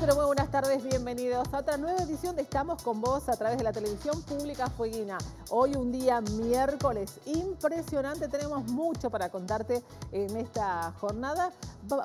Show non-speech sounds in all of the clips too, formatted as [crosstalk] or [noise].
Pero muy buenas tardes, bienvenidos a otra nueva edición de Estamos con vos a través de la televisión pública Fueguina. Hoy un día miércoles impresionante, tenemos mucho para contarte en esta jornada.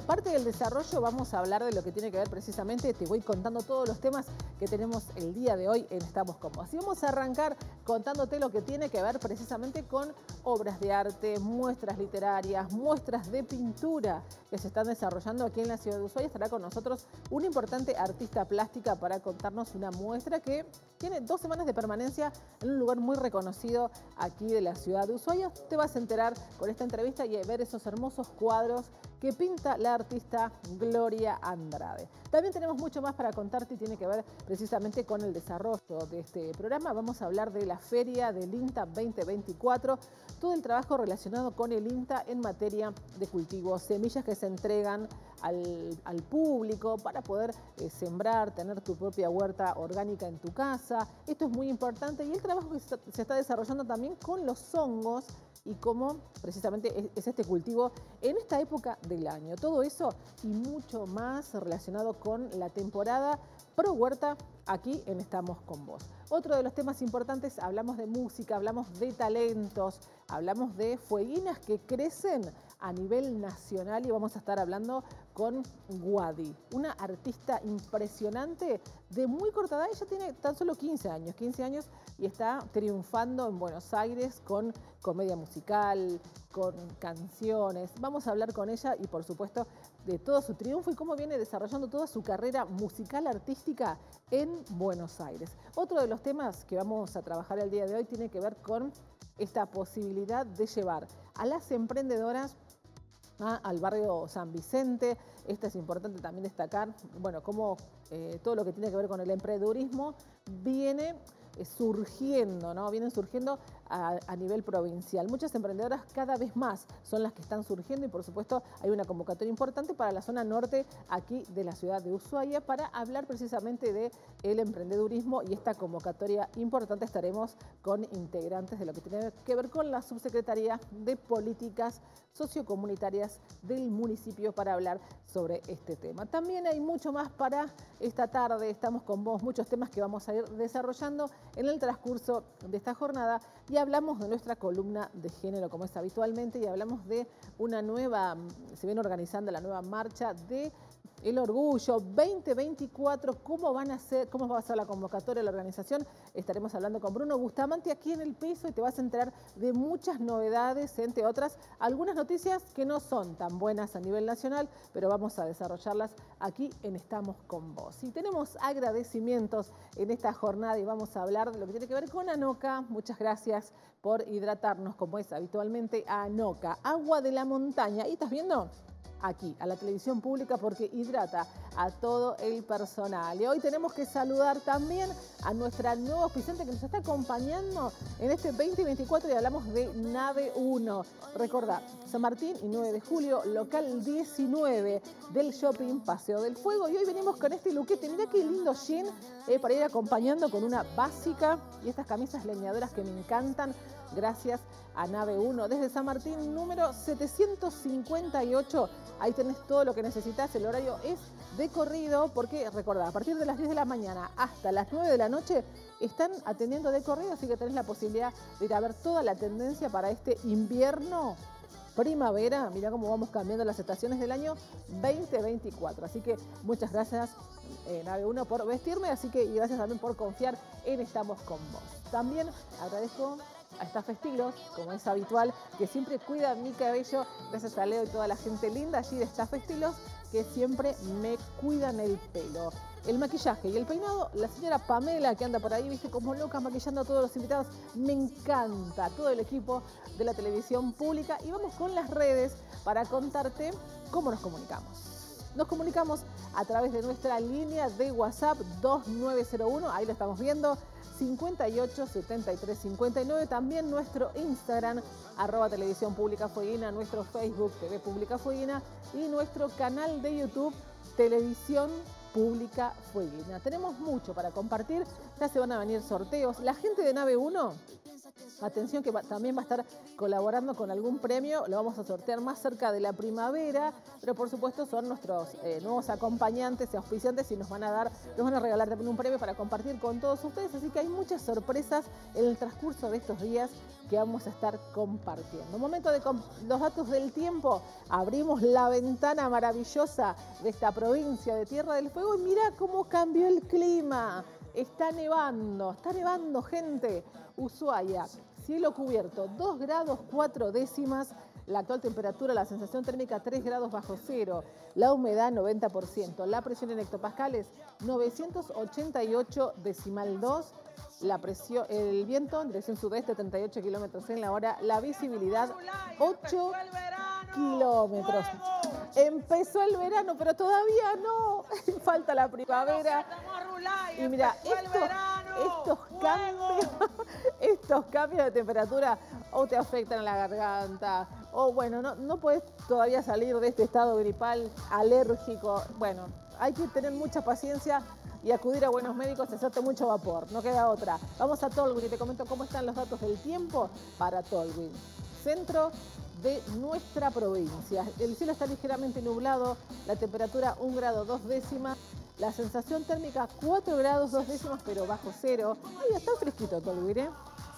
Parte del desarrollo vamos a hablar de lo que tiene que ver precisamente, te voy contando todos los temas que tenemos el día de hoy en Estamos con vos. Y vamos a arrancar contándote lo que tiene que ver precisamente con obras de arte, muestras literarias, muestras de pintura que se están desarrollando aquí en la ciudad de Ushuaia. Estará con nosotros un importante artista plástica para contarnos una muestra que tiene dos semanas de permanencia en un lugar muy reconocido aquí de la ciudad de Ushuaia. Te vas a enterar con esta entrevista y ver esos hermosos cuadros que pinta la artista Gloria Andrade. También tenemos mucho más para contarte y tiene que ver precisamente con el desarrollo de este programa. Vamos a hablar de la feria del INTA 2024, todo el trabajo relacionado con el INTA en materia de cultivo, semillas que se entregan al, público para poder eh, sembrar, tener tu propia huerta orgánica en tu casa. Esto es muy importante y el trabajo que se está desarrollando también con los hongos y cómo precisamente es este cultivo en esta época del año. Todo eso y mucho más relacionado con la temporada Pro Huerta aquí en Estamos con Vos. Otro de los temas importantes, hablamos de música, hablamos de talentos, hablamos de fueguinas que crecen a nivel nacional y vamos a estar hablando con Guadi, una artista impresionante de muy corta edad, ella tiene tan solo 15 años, 15 años y está triunfando en Buenos Aires con comedia musical, con canciones. Vamos a hablar con ella y por supuesto de todo su triunfo y cómo viene desarrollando toda su carrera musical artística en Buenos Aires. Otro de los temas que vamos a trabajar el día de hoy tiene que ver con esta posibilidad de llevar a las emprendedoras al barrio San Vicente. Esto es importante también destacar, bueno, cómo eh, todo lo que tiene que ver con el emprendedurismo viene eh, surgiendo, ¿no? Vienen surgiendo a, nivel provincial. Muchas emprendedoras cada vez más son las que están surgiendo y por supuesto hay una convocatoria importante para la zona norte aquí de la ciudad de Ushuaia para hablar precisamente de el emprendedurismo y esta convocatoria importante estaremos con integrantes de lo que tiene que ver con la Subsecretaría de Políticas Sociocomunitarias del municipio para hablar sobre este tema. También hay mucho más para esta tarde, estamos con vos, muchos temas que vamos a ir desarrollando en el transcurso de esta jornada y hablamos de nuestra columna de género como es habitualmente y hablamos de una nueva, se viene organizando la nueva marcha de el Orgullo 2024, ¿cómo van a ser, cómo va a ser la convocatoria la organización? Estaremos hablando con Bruno Bustamante aquí en el piso y te vas a enterar de muchas novedades, entre otras, algunas noticias que no son tan buenas a nivel nacional, pero vamos a desarrollarlas aquí en Estamos con Vos. Y tenemos agradecimientos en esta jornada y vamos a hablar de lo que tiene que ver con ANOCA. Muchas gracias por hidratarnos como es habitualmente a ANOCA, agua de la montaña. ¿Y estás viendo? Aquí, a la televisión pública, porque hidrata a todo el personal. Y hoy tenemos que saludar también a nuestra nueva oficiante que nos está acompañando en este 2024 y hablamos de Nave 1. Recordad, San Martín y 9 de julio, local 19 del shopping Paseo del Fuego. Y hoy venimos con este luquete. Mirá qué lindo jean eh, para ir acompañando con una básica y estas camisas leñadoras que me encantan gracias Nave 1 desde San Martín número 758. Ahí tenés todo lo que necesitas. El horario es de corrido porque, recordad, a partir de las 10 de la mañana hasta las 9 de la noche están atendiendo de corrido, así que tenés la posibilidad de ir a ver toda la tendencia para este invierno primavera, mira cómo vamos cambiando las estaciones del año 2024. Así que muchas gracias, eh, Nave 1, por vestirme, así que y gracias también por confiar en Estamos con vos. También agradezco a Estafa Estilos, como es habitual, que siempre cuida mi cabello, gracias a Leo y toda la gente linda allí de Estafa Estilos, que siempre me cuidan el pelo. El maquillaje y el peinado, la señora Pamela que anda por ahí, viste, como loca maquillando a todos los invitados. Me encanta todo el equipo de la televisión pública y vamos con las redes para contarte cómo nos comunicamos. Nos comunicamos a través de nuestra línea de WhatsApp 2901, ahí lo estamos viendo, 58 73 59. También nuestro Instagram, arroba televisión pública fueguina, nuestro Facebook, TV Pública Fueguina y nuestro canal de YouTube, Televisión Pública Fueguina. Tenemos mucho para compartir, ya se van a venir sorteos. La gente de Nave 1 Atención que también va a estar colaborando con algún premio, lo vamos a sortear más cerca de la primavera, pero por supuesto son nuestros eh, nuevos acompañantes y auspiciantes y nos van a dar, nos van a regalar también un premio para compartir con todos ustedes, así que hay muchas sorpresas en el transcurso de estos días que vamos a estar compartiendo. Un momento de los datos del tiempo, abrimos la ventana maravillosa de esta provincia de Tierra del Fuego y mira cómo cambió el clima. Está nevando, está nevando gente. Ushuaia, cielo cubierto, 2 grados 4 décimas. La actual temperatura, la sensación térmica 3 grados bajo cero, la humedad 90%, la presión en hectopascales 988 decimal 2, la presión, el viento en dirección sudeste 38 kilómetros en la hora, la visibilidad 8 kilómetros. Empezó el verano, pero todavía no, [laughs] falta la primavera. Y mira, estos, cambios, [laughs] estos cambios de temperatura o te afectan a la garganta, o bueno, no, no puedes todavía salir de este estado gripal alérgico. Bueno, hay que tener mucha paciencia y acudir a buenos médicos y hacerte mucho vapor, no queda otra. Vamos a Tolwyn y te comento cómo están los datos del tiempo para Tolwyn. Centro de nuestra provincia. El cielo está ligeramente nublado, la temperatura 1 grado 2 décimas, la sensación térmica 4 grados 2 décimas, pero bajo cero. Ay, está fresquito Tolwyn, ¿eh?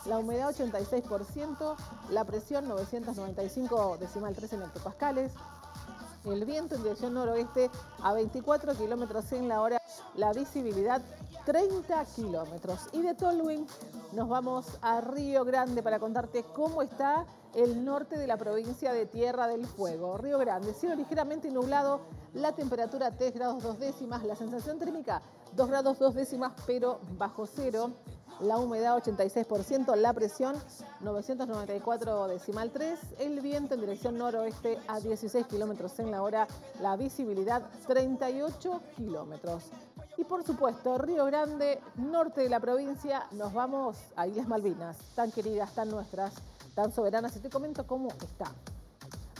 La humedad 86%, la presión 995 decimal 3 en hectopascales, el viento en dirección noroeste a 24 kilómetros en la hora, la visibilidad 30 kilómetros. Y de Tolwyn nos vamos a Río Grande para contarte cómo está el norte de la provincia de Tierra del Fuego. Río Grande, cielo ligeramente nublado, la temperatura 3 grados 2 décimas, la sensación térmica 2 grados 2 décimas, pero bajo cero. La humedad 86%, la presión 994 decimal 3, el viento en dirección noroeste a 16 kilómetros en la hora, la visibilidad 38 kilómetros. Y por supuesto, Río Grande, norte de la provincia, nos vamos a Islas Malvinas, tan queridas, tan nuestras, tan soberanas. Y te comento cómo está.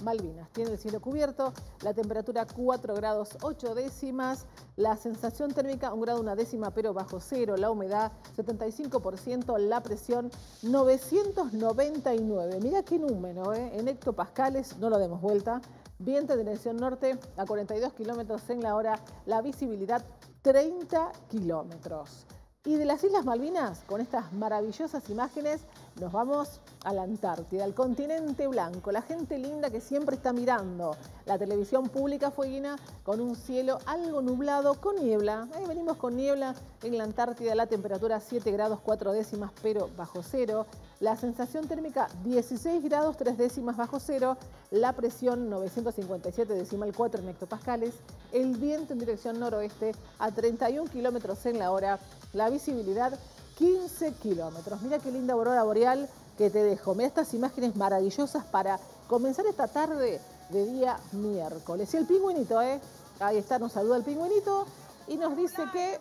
Malvinas. Tiene el cielo cubierto, la temperatura 4 grados 8 décimas, la sensación térmica 1 grado 1 décima pero bajo cero, la humedad 75%, la presión 999. Mira qué número, ¿eh? en hectopascales, no lo demos vuelta. Viento de dirección norte a 42 kilómetros en la hora, la visibilidad 30 kilómetros. Y de las Islas Malvinas, con estas maravillosas imágenes, nos vamos a la Antártida, al continente blanco, la gente linda que siempre está mirando la televisión pública fueguina con un cielo algo nublado, con niebla. Ahí venimos con niebla en la Antártida, la temperatura 7 grados 4 décimas, pero bajo cero. La sensación térmica 16 grados 3 décimas bajo cero, la presión 957 decimal 4 en hectopascales, el viento en dirección noroeste a 31 kilómetros en la hora, la visibilidad 15 kilómetros. Mira qué linda aurora boreal que te dejo. Mira estas imágenes maravillosas para comenzar esta tarde de día miércoles. Y el pingüinito, ¿eh? Ahí está, nos saluda el pingüinito y nos dice que...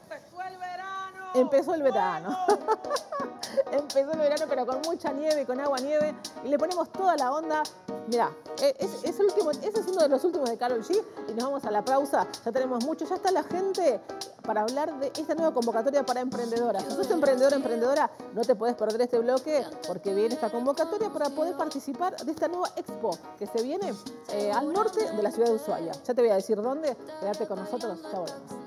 Empezó el verano. [laughs] Empezó el verano. Pero con mucha nieve, con agua nieve. Y le ponemos toda la onda. Mirá, eh, es, último, ese es uno de los últimos de Carol G. Y nos vamos a la pausa. Ya tenemos mucho. Ya está la gente para hablar de esta nueva convocatoria para emprendedoras. Si sos emprendedora, emprendedora, no te puedes perder este bloque porque viene esta convocatoria para poder participar de esta nueva expo que se viene eh, al norte de la ciudad de Ushuaia. Ya te voy a decir dónde. Quédate con nosotros. Ya volvemos.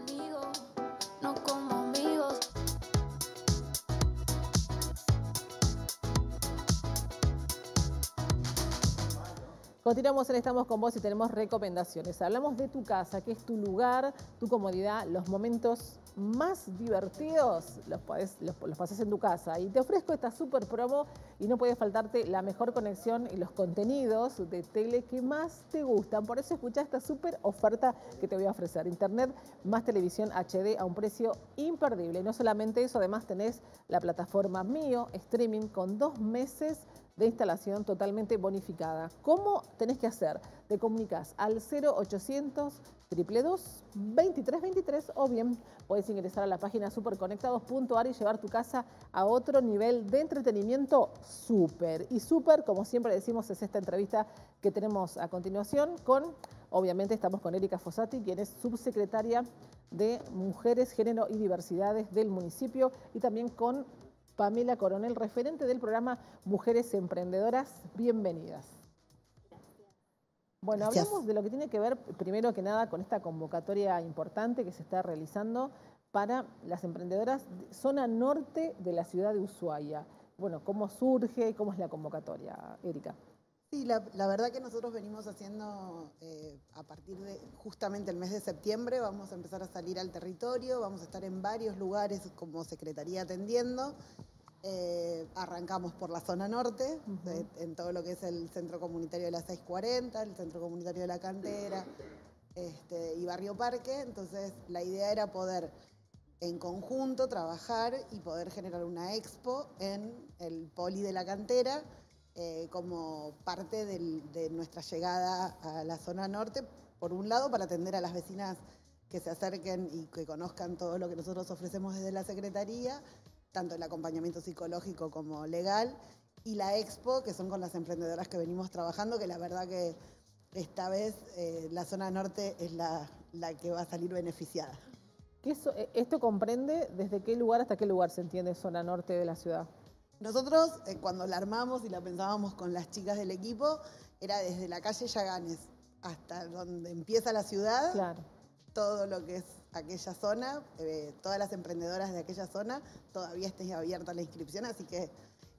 Continuamos en Estamos con vos y tenemos recomendaciones. Hablamos de tu casa, que es tu lugar, tu comodidad, los momentos más divertidos los, los, pasas en tu casa. Y te ofrezco esta super promo y no puede faltarte la mejor conexión y los contenidos de tele que más te gustan. Por eso escucha esta super oferta que te voy a ofrecer. Internet más televisión HD a un precio imperdible. Y no solamente eso, además tenés la plataforma Mío, streaming con dos meses de instalación totalmente bonificada. ¿Cómo tenés que hacer? Te comunicas al 0800 222 2323 o bien puedes ingresar a la página superconectados.ar y llevar tu casa a otro nivel de entretenimiento súper. Y súper, como siempre decimos, es esta entrevista que tenemos a continuación con, obviamente estamos con Erika Fossati, quien es subsecretaria de Mujeres, Género y Diversidades del municipio y también con Pamela Coronel, referente del programa Mujeres Emprendedoras. Bienvenidas. Bueno, hablamos de lo que tiene que ver, primero que nada, con esta convocatoria importante que se está realizando para las emprendedoras zona norte de la ciudad de Ushuaia. Bueno, ¿cómo surge? ¿Cómo es la convocatoria, Erika? Sí, la, verdad que nosotros venimos haciendo eh, a partir de justamente el mes de septiembre, vamos a empezar a salir al territorio, vamos a estar en varios lugares como Secretaría atendiendo. Eh, arrancamos por la zona norte, en todo lo que es el Centro Comunitario de la 640, el Centro Comunitario de la Cantera este, y Barrio Parque. Entonces, la idea era poder en conjunto trabajar y poder generar una expo en el Poli de la Cantera eh, como parte de nuestra llegada a la zona norte, por un lado para atender a las vecinas que se acerquen y que conozcan todo lo que nosotros ofrecemos desde la Secretaría, tanto el acompañamiento psicológico como legal, y la expo, que son con las emprendedoras que venimos trabajando, que la verdad que esta vez eh, la zona norte es la, que va a salir beneficiada. Eh, ¿Esto comprende desde qué lugar hasta qué lugar se entiende zona norte de la ciudad? Nosotros, eh, cuando la armamos y la pensábamos con las chicas del equipo, era desde la calle Yaganes hasta donde empieza la ciudad. Claro. Todo lo que es aquella zona, eh, todas las emprendedoras de aquella zona, todavía está abierta la inscripción, así que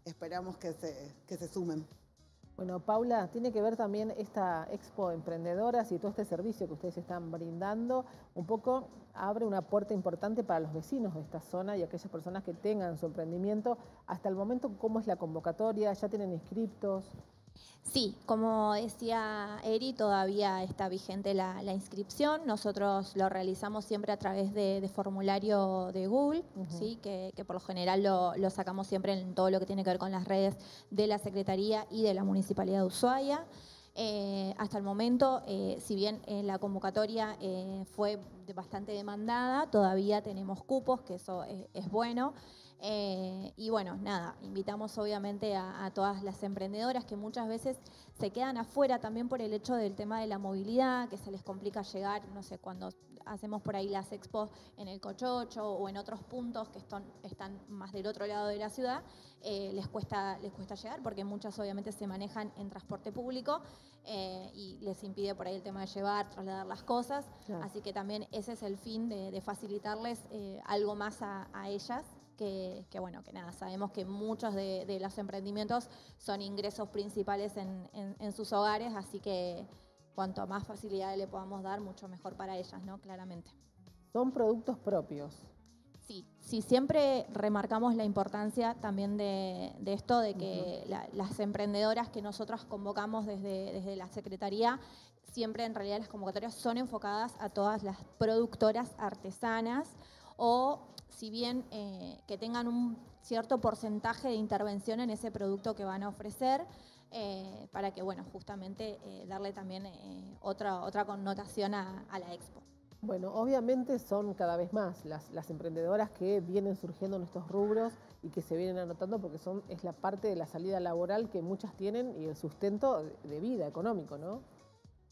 esperamos que se, que se sumen. Bueno, Paula, tiene que ver también esta Expo Emprendedoras y todo este servicio que ustedes están brindando, un poco abre una puerta importante para los vecinos de esta zona y aquellas personas que tengan su emprendimiento. Hasta el momento, ¿cómo es la convocatoria? ¿Ya tienen inscriptos? Sí, como decía Eri, todavía está vigente la, inscripción. Nosotros lo realizamos siempre a través de, formulario de Google, ¿sí? que, por lo general lo, sacamos siempre en todo lo que tiene que ver con las redes de la Secretaría y de la Municipalidad de Ushuaia. Eh, hasta el momento, eh, si bien eh, la convocatoria fue bastante demandada, todavía tenemos cupos, que eso es bueno. Eh, y bueno, nada, invitamos obviamente a, todas las emprendedoras que muchas veces se quedan afuera también por el hecho del tema de la movilidad, que se les complica llegar, no sé, cuando hacemos por ahí las expos en el Cochocho o en otros puntos que están, están más del otro lado de la ciudad, eh, les, cuesta, les cuesta llegar porque muchas obviamente se manejan en transporte público eh, y les impide por ahí el tema de llevar, trasladar las cosas. Así que también ese es el fin de, facilitarles algo más a ellas que, bueno, que nada, sabemos que muchos de, los emprendimientos son ingresos principales en, sus hogares, así que cuanto más facilidad le podamos dar, mucho mejor para ellas, ¿no? Claramente. Son productos propios. Sí, sí, siempre remarcamos la importancia también de, esto, de que las emprendedoras que nosotros convocamos desde, desde la Secretaría, siempre en realidad las convocatorias son enfocadas a todas las productoras artesanas o si bien eh, que tengan un cierto porcentaje de intervención en ese producto que van a ofrecer, eh, para que, bueno, justamente eh, darle también otra, otra connotación a, la expo. Bueno, obviamente son cada vez más las, emprendedoras que vienen surgiendo en estos rubros y que se vienen anotando porque son, es la parte de la salida laboral que muchas tienen y el sustento de vida económico, ¿no?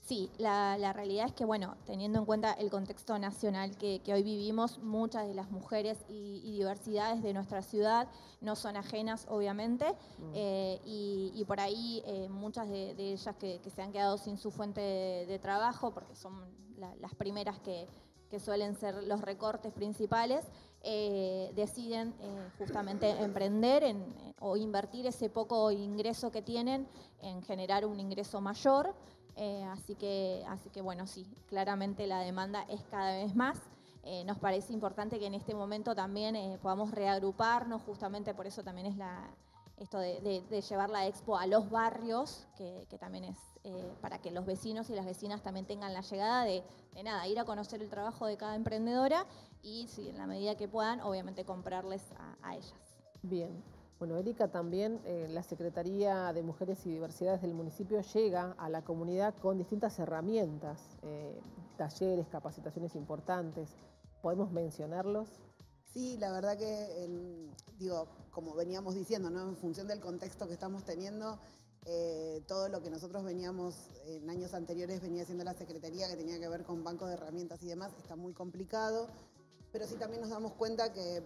Sí, la, realidad es que, bueno, teniendo en cuenta el contexto nacional que, hoy vivimos, muchas de las mujeres y, diversidades de nuestra ciudad no son ajenas, obviamente, mm. eh, y, por ahí eh, muchas de, ellas que, se han quedado sin su fuente de, trabajo, porque son las primeras que, suelen ser los recortes principales, eh, deciden justamente emprender o invertir ese poco ingreso que tienen en generar un ingreso mayor. Eh, así, que, así que bueno, sí, claramente la demanda es cada vez más. Eh, nos parece importante que en este momento también eh, podamos reagruparnos, justamente por eso también es la, esto de, llevar la expo a los barrios, que, también es para que los vecinos y las vecinas también tengan la llegada de, nada, ir a conocer el trabajo de cada emprendedora y, si en la medida que puedan, obviamente comprarles a ellas. Bien. Bueno, Erika, también eh, la Secretaría de Mujeres y Diversidades del municipio llega a la comunidad con distintas herramientas, eh, talleres, capacitaciones importantes. ¿Podemos mencionarlos? Sí, la verdad que, digo, como veníamos diciendo, ¿no? en función del contexto que estamos teniendo, eh, todo lo que nosotros veníamos en años anteriores venía haciendo la Secretaría, que tenía que ver con bancos de herramientas y demás, está muy complicado. Pero sí también nos damos cuenta que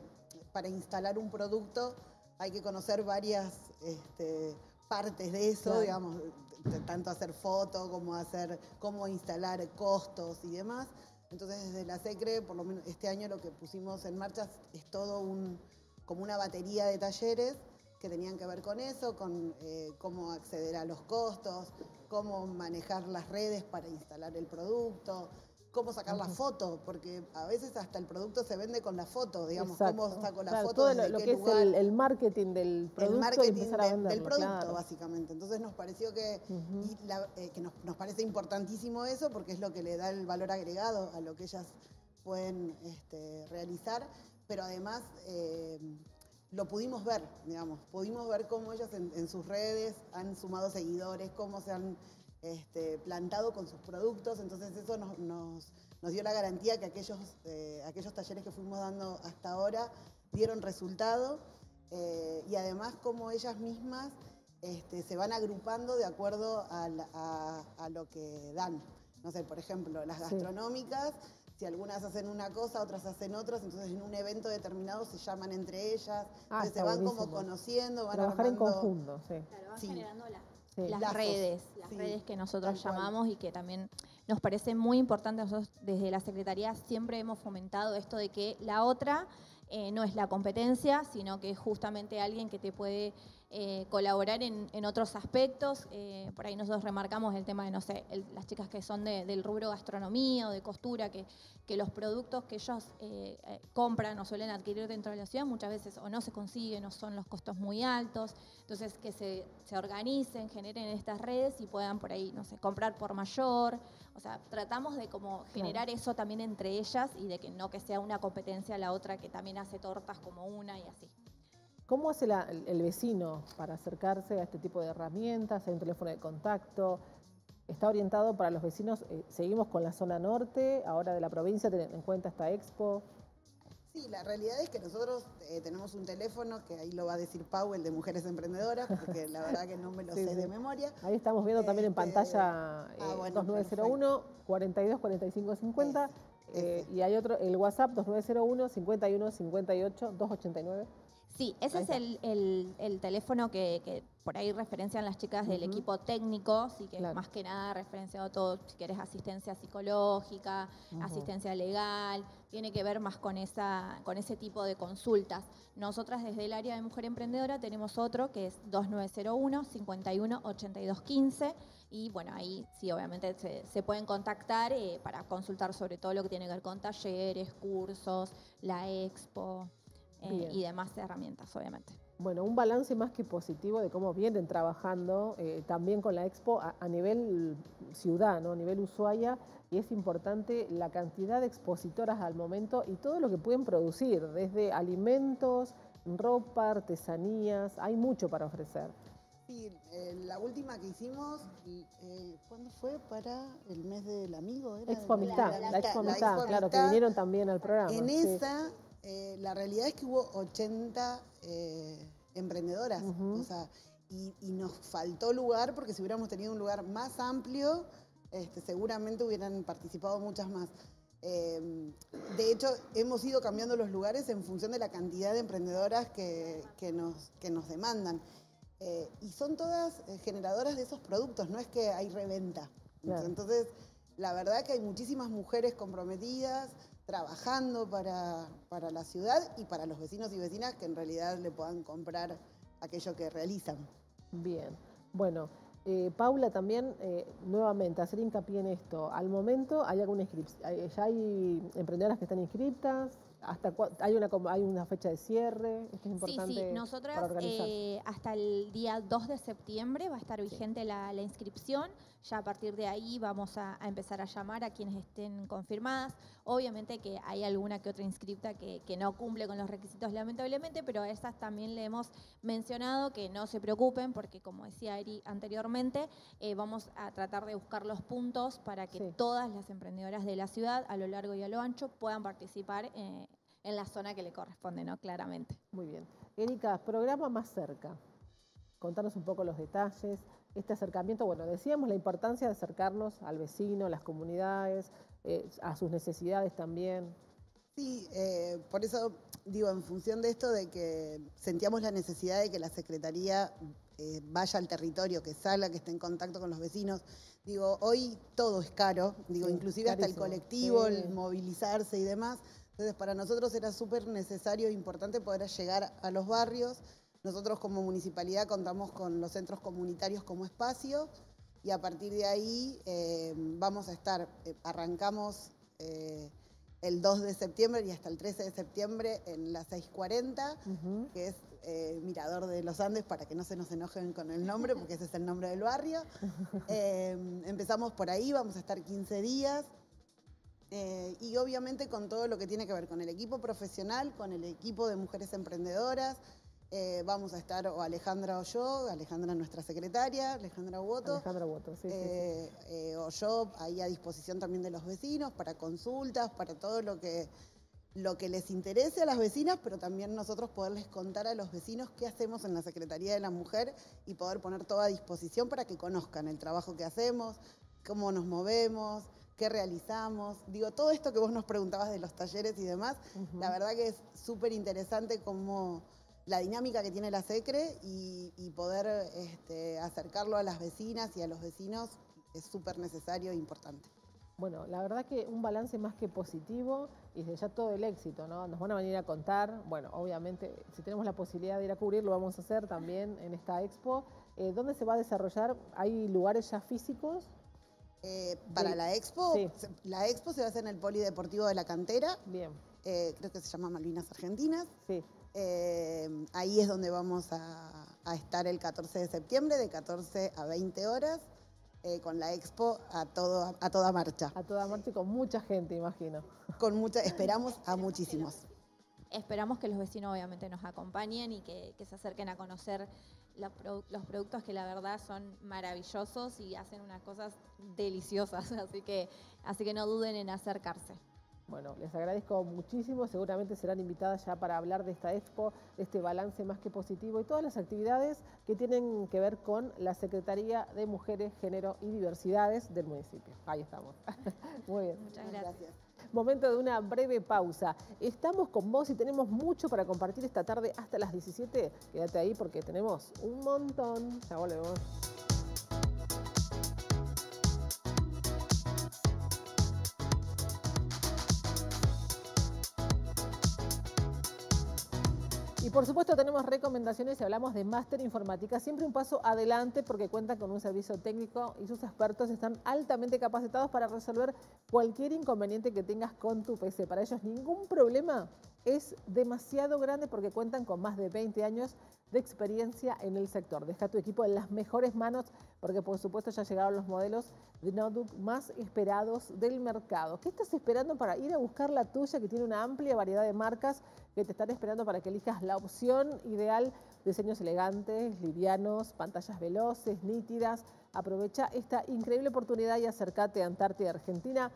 para instalar un producto hay que conocer varias este, partes de eso, digamos, tanto hacer fotos como hacer, cómo instalar costos y demás. Entonces desde la SECRE, por lo menos este año lo que pusimos en marcha es todo un, como una batería de talleres que tenían que ver con eso, con eh, cómo acceder a los costos, cómo manejar las redes para instalar el producto, cómo sacar la foto, porque a veces hasta el producto se vende con la foto, digamos, cómo saco la foto. Todo lo, que es el, marketing del producto. El marketing del producto, básicamente. Entonces nos pareció que, eh, que nos, parece importantísimo eso, porque es lo que le da el valor agregado a lo que ellas pueden este, realizar, pero además eh, lo pudimos ver, digamos, pudimos ver cómo ellas en, sus redes han sumado seguidores, cómo se han este, plantado con sus productos, entonces eso nos, dio la garantía que aquellos, eh, aquellos talleres que fuimos dando hasta ahora dieron resultado eh, y además cómo ellas mismas este, se van agrupando de acuerdo a, lo que dan. No sé, por ejemplo, las gastronómicas si algunas hacen una cosa, otras hacen otras, entonces en un evento determinado se llaman entre ellas, ah, se van como conociendo, van Trabajar en conjunto, sí. Claro, van generando las redes, las redes que nosotros llamamos y que también nos parece muy importante. Nosotros desde la Secretaría siempre hemos fomentado esto de que la otra eh, no es la competencia, sino que es justamente alguien que te puede eh, colaborar en, otros aspectos. Eh, por ahí nosotros remarcamos el tema de, no sé, las chicas que son del rubro gastronomía o de costura, que, que los productos que ellos eh, compran o suelen adquirir dentro de la ciudad muchas veces o no se consiguen o son los costos muy altos. Entonces, que se, se organicen, generen estas redes y puedan por ahí, no sé, comprar por mayor. O sea, tratamos de como generar eso también entre ellas y de que no que sea una competencia la otra que también hace tortas como una y así. ¿Cómo hace el vecino para acercarse a este tipo de herramientas? ¿Hay un teléfono de contacto? ¿Está orientado para los vecinos? Eh, seguimos con la zona norte, ahora de la provincia, teniendo en cuenta esta expo. Sí, la realidad es que nosotros eh, tenemos un teléfono, que ahí lo va a decir Pau, el de Mujeres Emprendedoras, porque la verdad que no me lo [laughs] sé de memoria. Ahí estamos viendo también en este, pantalla 2901 42 45 50 y hay otro, el WhatsApp 2901 51 58 289. Sí, ese es el, teléfono que, por ahí referencian las chicas del equipo técnico, sí que más que nada referenciado todo, si querés asistencia psicológica, asistencia legal, tiene que ver más con, esa, con ese tipo de consultas. Nosotras desde el área de Mujer Emprendedora tenemos otro que es 2901 51 y bueno, ahí sí obviamente se, pueden contactar eh, para consultar sobre todo lo que tiene que ver con talleres, cursos, la expo. Eh, y demás herramientas, obviamente. Bueno, un balance más que positivo de cómo vienen trabajando eh, también con la Expo a, nivel ciudad, ¿no? a nivel Ushuaia, y es importante la cantidad de expositoras al momento y todo lo que pueden producir, desde alimentos, ropa, artesanías, hay mucho para ofrecer. Sí, eh, la última que hicimos, ¿cuándo fue? Para el mes del amigo. ¿era? Expo Amistad, la, Expo Amistad, claro, que vinieron también al programa. En esa eh, la realidad es que hubo 80 eh, emprendedoras, y, nos faltó lugar porque si hubiéramos tenido un lugar más amplio, este, seguramente hubieran participado muchas más. Eh, de hecho, hemos ido cambiando los lugares en función de la cantidad de emprendedoras que, nos, que nos demandan. y son todas generadoras de esos productos, no es que hay reventa. Entonces, la verdad que hay muchísimas mujeres comprometidas, trabajando para, para, la ciudad y para los vecinos y vecinas que en realidad le puedan comprar aquello que realizan. Bien, bueno, eh, Paula también, eh, nuevamente, hacer hincapié en esto. Al momento hay alguna inscripción, ya hay emprendedoras que están inscritas, hasta hay una hay una fecha de cierre, esto es importante. Sí, sí, nosotras eh, hasta el día 2 de septiembre va a estar vigente la, inscripción. Ya a partir de ahí vamos a, empezar a llamar a quienes estén confirmadas. Obviamente que hay alguna que otra inscripta que, no cumple con los requisitos, lamentablemente, pero a esas también le hemos mencionado que no se preocupen, porque como decía Eri anteriormente, eh, vamos a tratar de buscar los puntos para que todas las emprendedoras de la ciudad, a lo largo y a lo ancho, puedan participar. Eh, en la zona que le corresponde, ¿no? Claramente. Muy bien. Erika, programa más cerca. Contanos un poco los detalles. Este acercamiento, bueno, decíamos la importancia de acercarnos al vecino, a las comunidades, eh, a sus necesidades también. Sí, eh, por eso digo, en función de esto de que sentíamos la necesidad de que la Secretaría eh, vaya al territorio, que salga, que esté en contacto con los vecinos. Digo, hoy todo es caro, digo, inclusive hasta el colectivo, el movilizarse y demás. Entonces, para nosotros era súper necesario e importante poder llegar a los barrios. Nosotros como municipalidad contamos con los centros comunitarios como espacio y a partir de ahí eh, vamos a estar, eh, arrancamos el 2 de septiembre y hasta el 13 de septiembre en la 640, que es eh, Mirador de los Andes, para que no se nos enojen con el nombre, porque ese es el nombre del barrio. [laughs] Eh, empezamos por ahí, vamos a estar 15 días. Eh, y obviamente con todo lo que tiene que ver con el equipo profesional, con el equipo de mujeres emprendedoras, eh, vamos a estar o Alejandra o yo, Alejandra nuestra secretaria, Alejandra Uoto. Alejandra Uoto, sí, eh, eh, o yo ahí a disposición también de los vecinos para consultas, para todo lo que, lo que les interese a las vecinas, pero también nosotros poderles contar a los vecinos qué hacemos en la Secretaría de la Mujer y poder poner todo a disposición para que conozcan el trabajo que hacemos, cómo nos movemos, qué realizamos. Digo, todo esto que vos nos preguntabas de los talleres y demás, la verdad que es súper interesante cómo la dinámica que tiene la SECRE y, poder este, acercarlo a las vecinas y a los vecinos es súper necesario e importante. Bueno, la verdad que un balance más que positivo y de ya todo el éxito, ¿no? Nos van a venir a contar, bueno, obviamente, si tenemos la posibilidad de ir a cubrir, lo vamos a hacer también en esta expo. Eh, ¿Dónde se va a desarrollar? ¿Hay lugares ya físicos? Eh, para la expo, la expo se va a hacer en el Polideportivo de la Cantera. Bien. Eh, creo que se llama Malvinas Argentinas. Sí. Eh, ahí es donde vamos a, estar el 14 de septiembre, de 14 a 20 horas, eh, con la expo a, todo, a toda marcha. A toda marcha y con mucha gente, imagino. Con mucha, esperamos a muchísimos. Esperamos que los vecinos obviamente nos acompañen y que, se acerquen a conocer los, productos que la verdad son maravillosos y hacen unas cosas deliciosas, [laughs] así que, así que no duden en acercarse. Bueno, les agradezco muchísimo, seguramente serán invitadas ya para hablar de esta expo, de este balance más que positivo y todas las actividades que tienen que ver con la Secretaría de Mujeres, Género y Diversidades del municipio. Ahí estamos. [laughs] Muy bien. Muchas gracias. Momento de una breve pausa. Estamos con vos y tenemos mucho para compartir esta tarde hasta las 17. Quédate ahí porque tenemos un montón. Ya volvemos. Por supuesto tenemos recomendaciones y hablamos de máster informática, siempre un paso adelante porque cuentan con un servicio técnico y sus expertos están altamente capacitados para resolver cualquier inconveniente que tengas con tu PC. Para ellos ningún problema es demasiado grande porque cuentan con más de 20 años de experiencia en el sector. Deja tu equipo en las mejores manos porque por supuesto ya llegaron los modelos de notebook más esperados del mercado. ¿Qué estás esperando para ir a buscar la tuya que tiene una amplia variedad de marcas que te están esperando para que elijas la opción ideal? Diseños elegantes, livianos, pantallas veloces, nítidas. Aprovecha esta increíble oportunidad y acércate a Antártida Argentina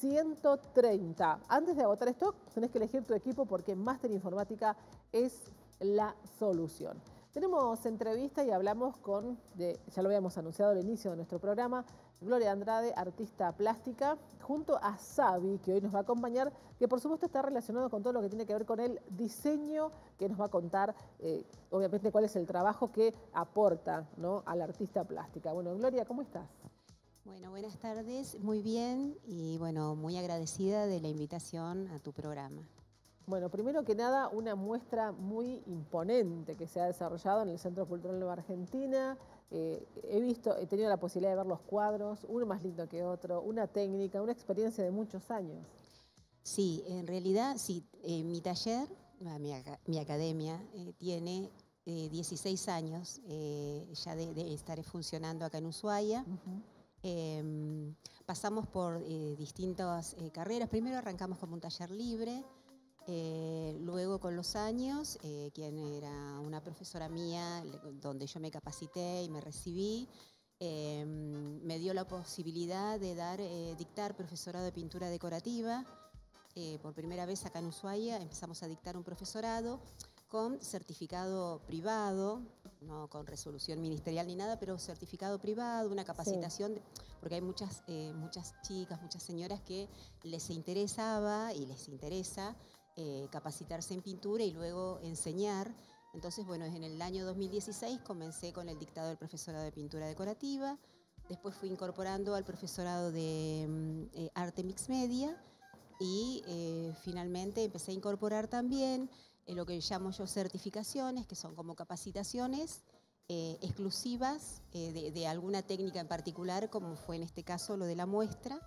130. Antes de agotar stock, tenés que elegir tu equipo porque Master Informática es la solución. Tenemos entrevista y hablamos con, ya lo habíamos anunciado al inicio de nuestro programa, Gloria Andrade, artista plástica, junto a Sabi, que hoy nos va a acompañar, que por supuesto está relacionado con todo lo que tiene que ver con el diseño, que nos va a contar, eh, obviamente, cuál es el trabajo que aporta ¿no? a la artista plástica. Bueno, Gloria, ¿cómo estás? Bueno, buenas tardes, muy bien y bueno, muy agradecida de la invitación a tu programa. Bueno, primero que nada, una muestra muy imponente que se ha desarrollado en el Centro Cultural Nueva Argentina. Eh, he visto, he tenido la posibilidad de ver los cuadros, uno más lindo que otro, una técnica, una experiencia de muchos años. Sí, en realidad, sí, eh, mi taller, mi, academia, eh, tiene 16 años ya de, estar funcionando acá en Ushuaia. Em, pasamos por distintas carreras. Primero arrancamos como un taller libre, eh, luego con los años, eh, quien era una profesora mía, donde yo me capacité y me recibí, em, me dio la posibilidad de dar, eh, dictar profesorado de pintura decorativa. por primera vez acá en Ushuaia empezamos a dictar un profesorado. Con certificado privado, no con resolución ministerial ni nada, pero certificado privado, una capacitación, porque hay muchas, eh, muchas chicas, muchas señoras que les interesaba y les interesa eh, capacitarse en pintura y luego enseñar. Entonces, bueno, en el año 2016 comencé con el dictado del profesorado de pintura decorativa, después fui incorporando al profesorado de mm, eh, arte mix media y finalmente empecé a incorporar también lo que llamo yo certificaciones, que son como capacitaciones eh, exclusivas eh, de, alguna técnica en particular, como fue en este caso lo de la muestra,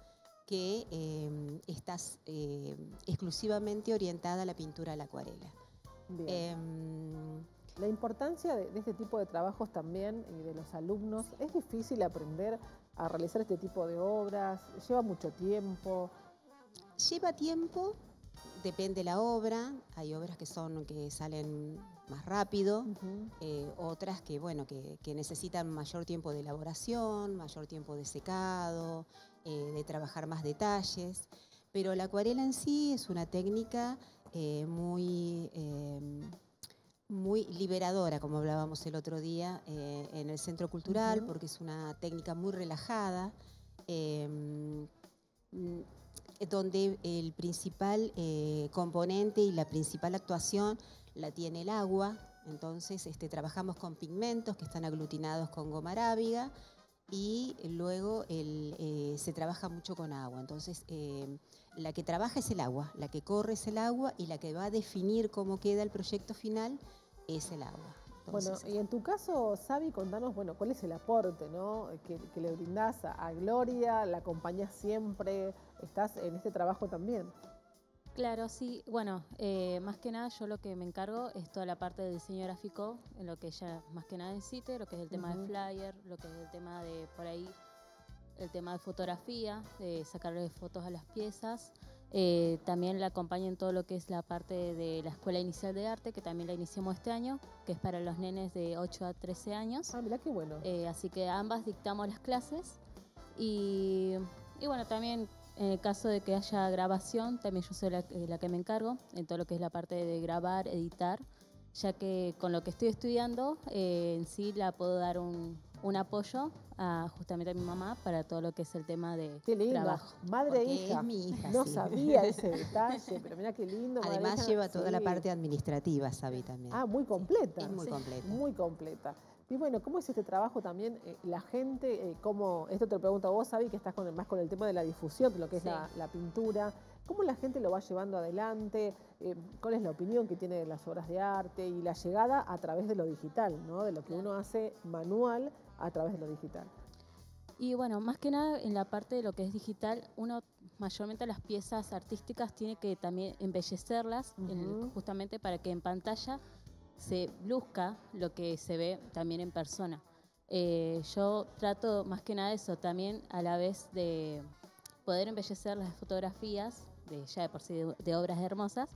que eh, está exclusivamente orientada a la pintura a la acuarela. Em, la importancia de, este tipo de trabajos también y de los alumnos, ¿es difícil aprender a realizar este tipo de obras? ¿Lleva mucho tiempo? Lleva tiempo, depende la obra, hay obras que son que salen más rápido, eh, otras que bueno que, necesitan mayor tiempo de elaboración, mayor tiempo de secado, eh, de trabajar más detalles. Pero la acuarela en sí es una técnica eh, muy, muy liberadora, como hablábamos el otro día en el Centro Cultural, porque es una técnica muy relajada donde el principal eh, componente y la principal actuación la tiene el agua. Entonces este, trabajamos con pigmentos que están aglutinados con goma arábiga y luego eh, se trabaja mucho con agua. Entonces eh, la que trabaja es el agua, la que corre es el agua y la que va a definir cómo queda el proyecto final es el agua bueno, y en tu caso, Sabi, contanos, bueno, cuál es el aporte ¿no? que, le brindás a, Gloria, la acompañas siempre, estás en este trabajo también. Claro, sí. Bueno, eh, más que nada yo lo que me encargo es toda la parte de diseño gráfico, en lo que ella más que nada incite, lo que es el tema de flyer, lo que es el tema de por ahí, el tema de fotografía, de sacarle fotos a las piezas. Eh, también la acompaño en todo lo que es la parte de la Escuela Inicial de Arte, que también la iniciamos este año, que es para los nenes de 8 a 13 años. Ah, mira qué bueno. Eh, así que ambas dictamos las clases. Y, bueno, también en el caso de que haya grabación, también yo soy la, eh, la, que me encargo en todo lo que es la parte de grabar, editar, ya que con lo que estoy estudiando, en sí la puedo dar un, un apoyo a justamente a mi mamá para todo lo que es el tema de qué lindo. trabajo. Madre e hija. mi hija. No sabía [laughs] ese detalle, pero mira qué lindo. Además lleva toda la parte administrativa, Sabi también. Ah, muy completa. Es muy completa. Muy completa. Y bueno, ¿cómo es este trabajo también? Eh, la gente, eh, ¿cómo, esto te lo pregunto a vos, Sabi, que estás con, más con el tema de la difusión, de lo que es la, pintura. ¿Cómo la gente lo va llevando adelante? Eh, ¿Cuál es la opinión que tiene de las obras de arte y la llegada a través de lo digital, ¿no? de lo que uno hace manual a través de lo digital? Y bueno, más que nada en la parte de lo que es digital, uno mayormente las piezas artísticas tiene que también embellecerlas justamente para que en pantalla se luzca lo que se ve también en persona. Eh, yo trato más que nada eso, también a la vez de poder embellecer las fotografías, de, ya de por sí de, obras hermosas,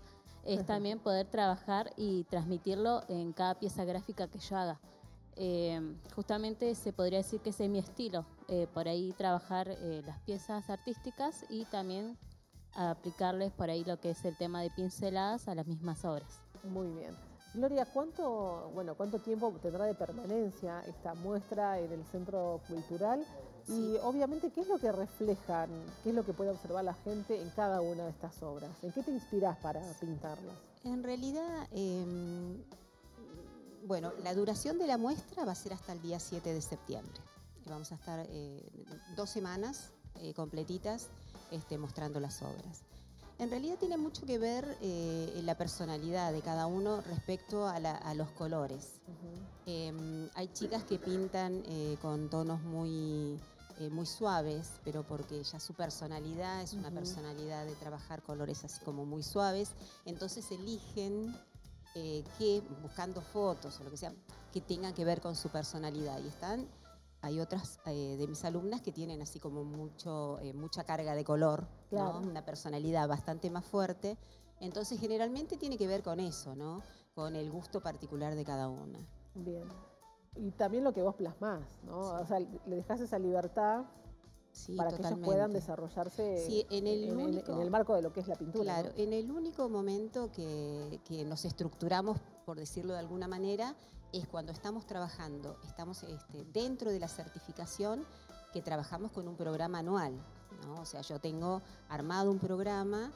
es también poder trabajar y transmitirlo en cada pieza gráfica que yo haga. Eh, justamente se podría decir que ese es mi estilo, eh, por ahí trabajar las piezas artísticas y también aplicarles por ahí lo que es el tema de pinceladas a las mismas obras. Muy bien. Gloria, ¿cuánto, bueno, ¿cuánto tiempo tendrá de permanencia esta muestra en el Centro Cultural? Y obviamente, ¿qué es lo que reflejan, qué es lo que puede observar la gente en cada una de estas obras? ¿En qué te inspiras para pintarlas? En realidad, em, bueno, la duración de la muestra va a ser hasta el día 7 de septiembre. Vamos a estar eh, dos semanas eh, completitas este, mostrando las obras. En realidad tiene mucho que ver eh, la personalidad de cada uno respecto a, los colores. Em, hay chicas que pintan eh, con tonos muy, eh, muy suaves, pero porque ya su personalidad es una personalidad de trabajar colores así como muy suaves, entonces eligen que, buscando fotos o lo que sea, que tengan que ver con su personalidad. Y están hay otras eh, de mis alumnas que tienen así como mucho, eh, mucha carga de color, una personalidad bastante más fuerte. Entonces generalmente tiene que ver con eso, ¿no? con el gusto particular de cada una. Bien. Y también lo que vos plasmás, ¿no? O sea, le dejás esa libertad para que ellos puedan desarrollarse en, el marco de lo que es la pintura. Claro, en el único momento que, nos estructuramos, por decirlo de alguna manera, es cuando estamos trabajando, estamos este, dentro de la certificación, que trabajamos con un programa anual. O sea, yo tengo armado un programa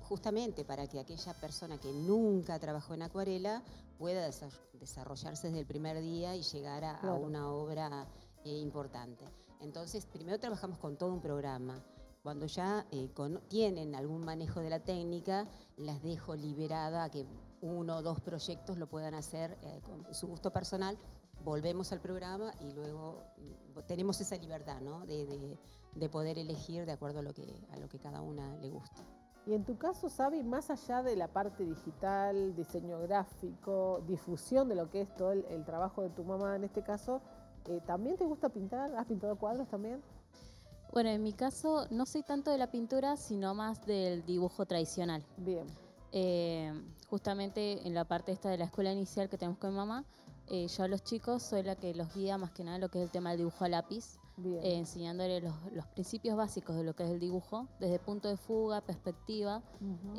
justamente para que aquella persona que nunca trabajó en acuarela pueda desarrollarse desde el primer día y llegar a, una obra eh, importante. Entonces, primero trabajamos con todo un programa. Cuando ya eh, tienen algún manejo de la técnica, las dejo liberada a que uno o dos proyectos lo puedan hacer eh, con su gusto personal. Volvemos al programa y luego mm, tenemos esa libertad ¿no? de, poder elegir de acuerdo a lo, que, a lo que cada una le gusta. Y en tu caso, Sabi, más allá de la parte digital, diseño gráfico, difusión de lo que es todo el, trabajo de tu mamá en este caso, eh, ¿también te gusta pintar? ¿Has pintado cuadros también? Bueno, en mi caso no soy tanto de la pintura, sino más del dibujo tradicional. Bien. Eh, justamente en la parte esta de la escuela inicial que tenemos con mi mamá, eh, yo a los chicos soy la que los guía más que nada lo que es el tema del dibujo a lápiz. Eh, enseñándole los, principios básicos de lo que es el dibujo, desde punto de fuga, perspectiva.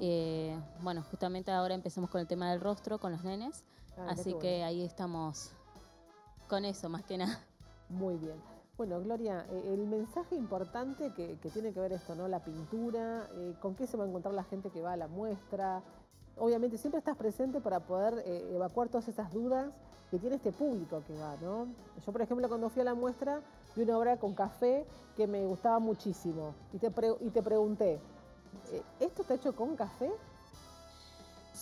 Eh, bueno, justamente ahora empezamos con el tema del rostro, con los nenes, ah, así que ahí estamos con eso más que nada. Muy bien. Bueno, Gloria, eh, el mensaje importante que, tiene que ver esto, ¿no? La pintura, con qué se va a encontrar la gente que va a la muestra. Obviamente siempre estás presente para poder evacuar todas esas dudas que tiene este público que va, ¿no? Yo, por ejemplo, cuando fui a la muestra, vi una obra con café que me gustaba muchísimo. Y te, y te pregunté, eh, ¿esto está hecho con café?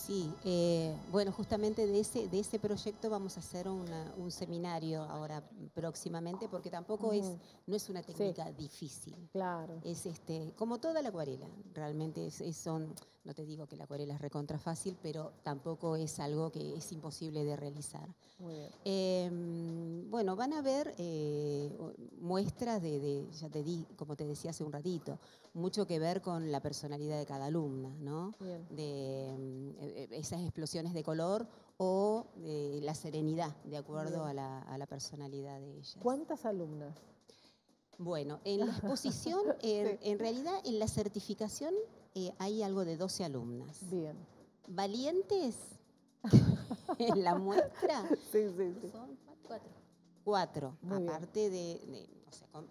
Sí, eh, bueno, justamente de ese, de ese proyecto vamos a hacer un seminario ahora próximamente, porque tampoco es, no es una técnica difícil. Claro. Es este, como toda la acuarela, realmente es, son, no te digo que la acuarela es recontra fácil, pero tampoco es algo que es imposible de realizar. Muy bien. Em, bueno, van a ver eh, muestras de, ya te di, como te decía hace un ratito, mucho que ver con la personalidad de cada alumna, ¿no? De em, e, e, esas explosiones de color o de la serenidad, de acuerdo a la, personalidad de ellas. ¿Cuántas alumnas? Bueno, en la exposición, [laughs] en realidad en la certificación eh, hay algo de 12 alumnas. Bien. Valientes [laughs] en la muestra sí, sí, sí. son cuatro. Cuatro, aparte de,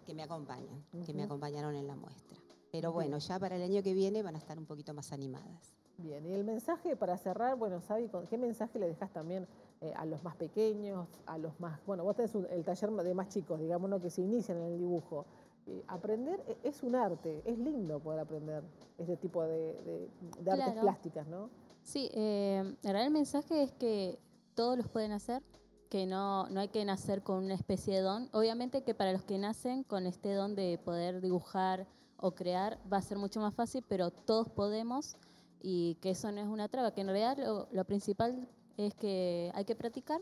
que me acompañan, que me acompañaron en la muestra. Pero bueno, ya para el año que viene van a estar un poquito más animadas. Bien, y el mensaje para cerrar, bueno, Sabi, ¿qué mensaje le dejas también eh, a los más pequeños, a los más, bueno, vos tenés el taller de más chicos, digamos, ¿no? que se inician en el dibujo. Eh, aprender e, es un arte, es lindo poder aprender este tipo de, artes plásticas, ¿no? Sí, eh, el mensaje es que todos los pueden hacer, que no, no hay que nacer con una especie de don. Obviamente que para los que nacen con este don de poder dibujar o crear va a ser mucho más fácil, pero todos podemos y que eso no es una traba, que en realidad lo, principal es que hay que practicar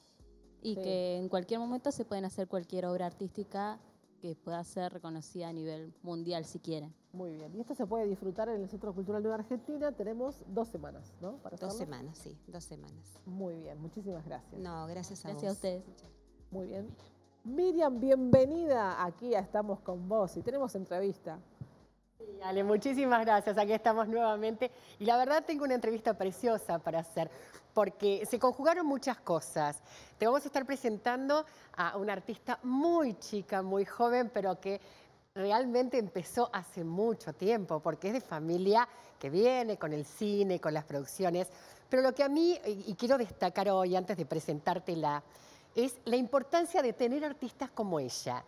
y que en cualquier momento se pueden hacer cualquier obra artística que pueda ser reconocida a nivel mundial si quieren. Muy bien. Y esto se puede disfrutar en el Centro Cultural de Argentina. Tenemos dos semanas, ¿no? Para dos semanas, sí, dos semanas. Muy bien, muchísimas gracias. No, gracias a Gracias a ustedes. Muy bien. Miriam, bienvenida. Aquí estamos con vos y tenemos entrevista. Ale, muchísimas gracias. Aquí estamos nuevamente. Y la verdad tengo una entrevista preciosa para hacer, porque se conjugaron muchas cosas. Te vamos a estar presentando a una artista muy chica, muy joven, pero que realmente empezó hace mucho tiempo, porque es de familia que viene con el cine, con las producciones. Pero lo que a mí, y quiero destacar hoy antes de presentártela, es la importancia de tener artistas como ella.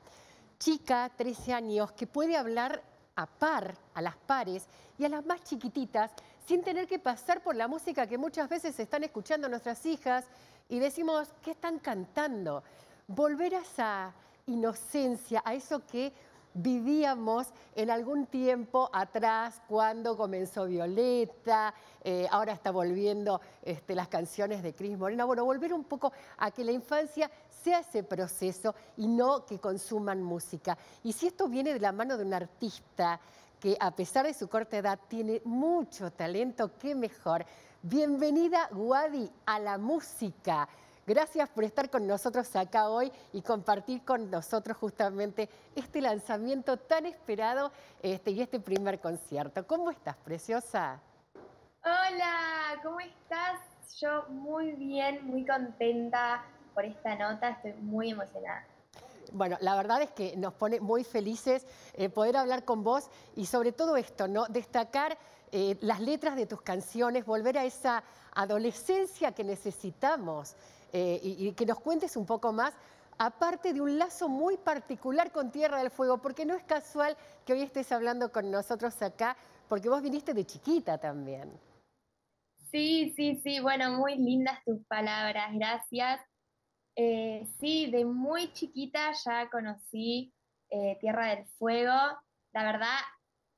Chica, 13 años, que puede hablar a par, a las pares y a las más chiquititas, sin tener que pasar por la música que muchas veces están escuchando nuestras hijas y decimos, ¿qué están cantando? Volver a esa inocencia, a eso que vivíamos en algún tiempo atrás cuando comenzó Violeta, eh, ahora está volviendo este, las canciones de Cris Morena. Bueno, volver un poco a que la infancia sea ese proceso y no que consuman música. Y si esto viene de la mano de un artista que a pesar de su corta edad tiene mucho talento, qué mejor. Bienvenida, Guadi, a la música. Gracias por estar con nosotros acá hoy y compartir con nosotros justamente este lanzamiento tan esperado este, y este primer concierto. ¿Cómo estás, preciosa? Hola, ¿cómo estás? Yo muy bien, muy contenta por esta nota, estoy muy emocionada. Bueno, la verdad es que nos pone muy felices eh, poder hablar con vos y sobre todo esto, ¿no? Destacar eh, las letras de tus canciones, volver a esa adolescencia que necesitamos eh, y, que nos cuentes un poco más, aparte de un lazo muy particular con Tierra del Fuego, porque no es casual que hoy estés hablando con nosotros acá, porque vos viniste de chiquita también. Sí, sí, sí, bueno, muy lindas tus palabras, gracias. Eh, sí, de muy chiquita ya conocí eh, Tierra del Fuego. La verdad,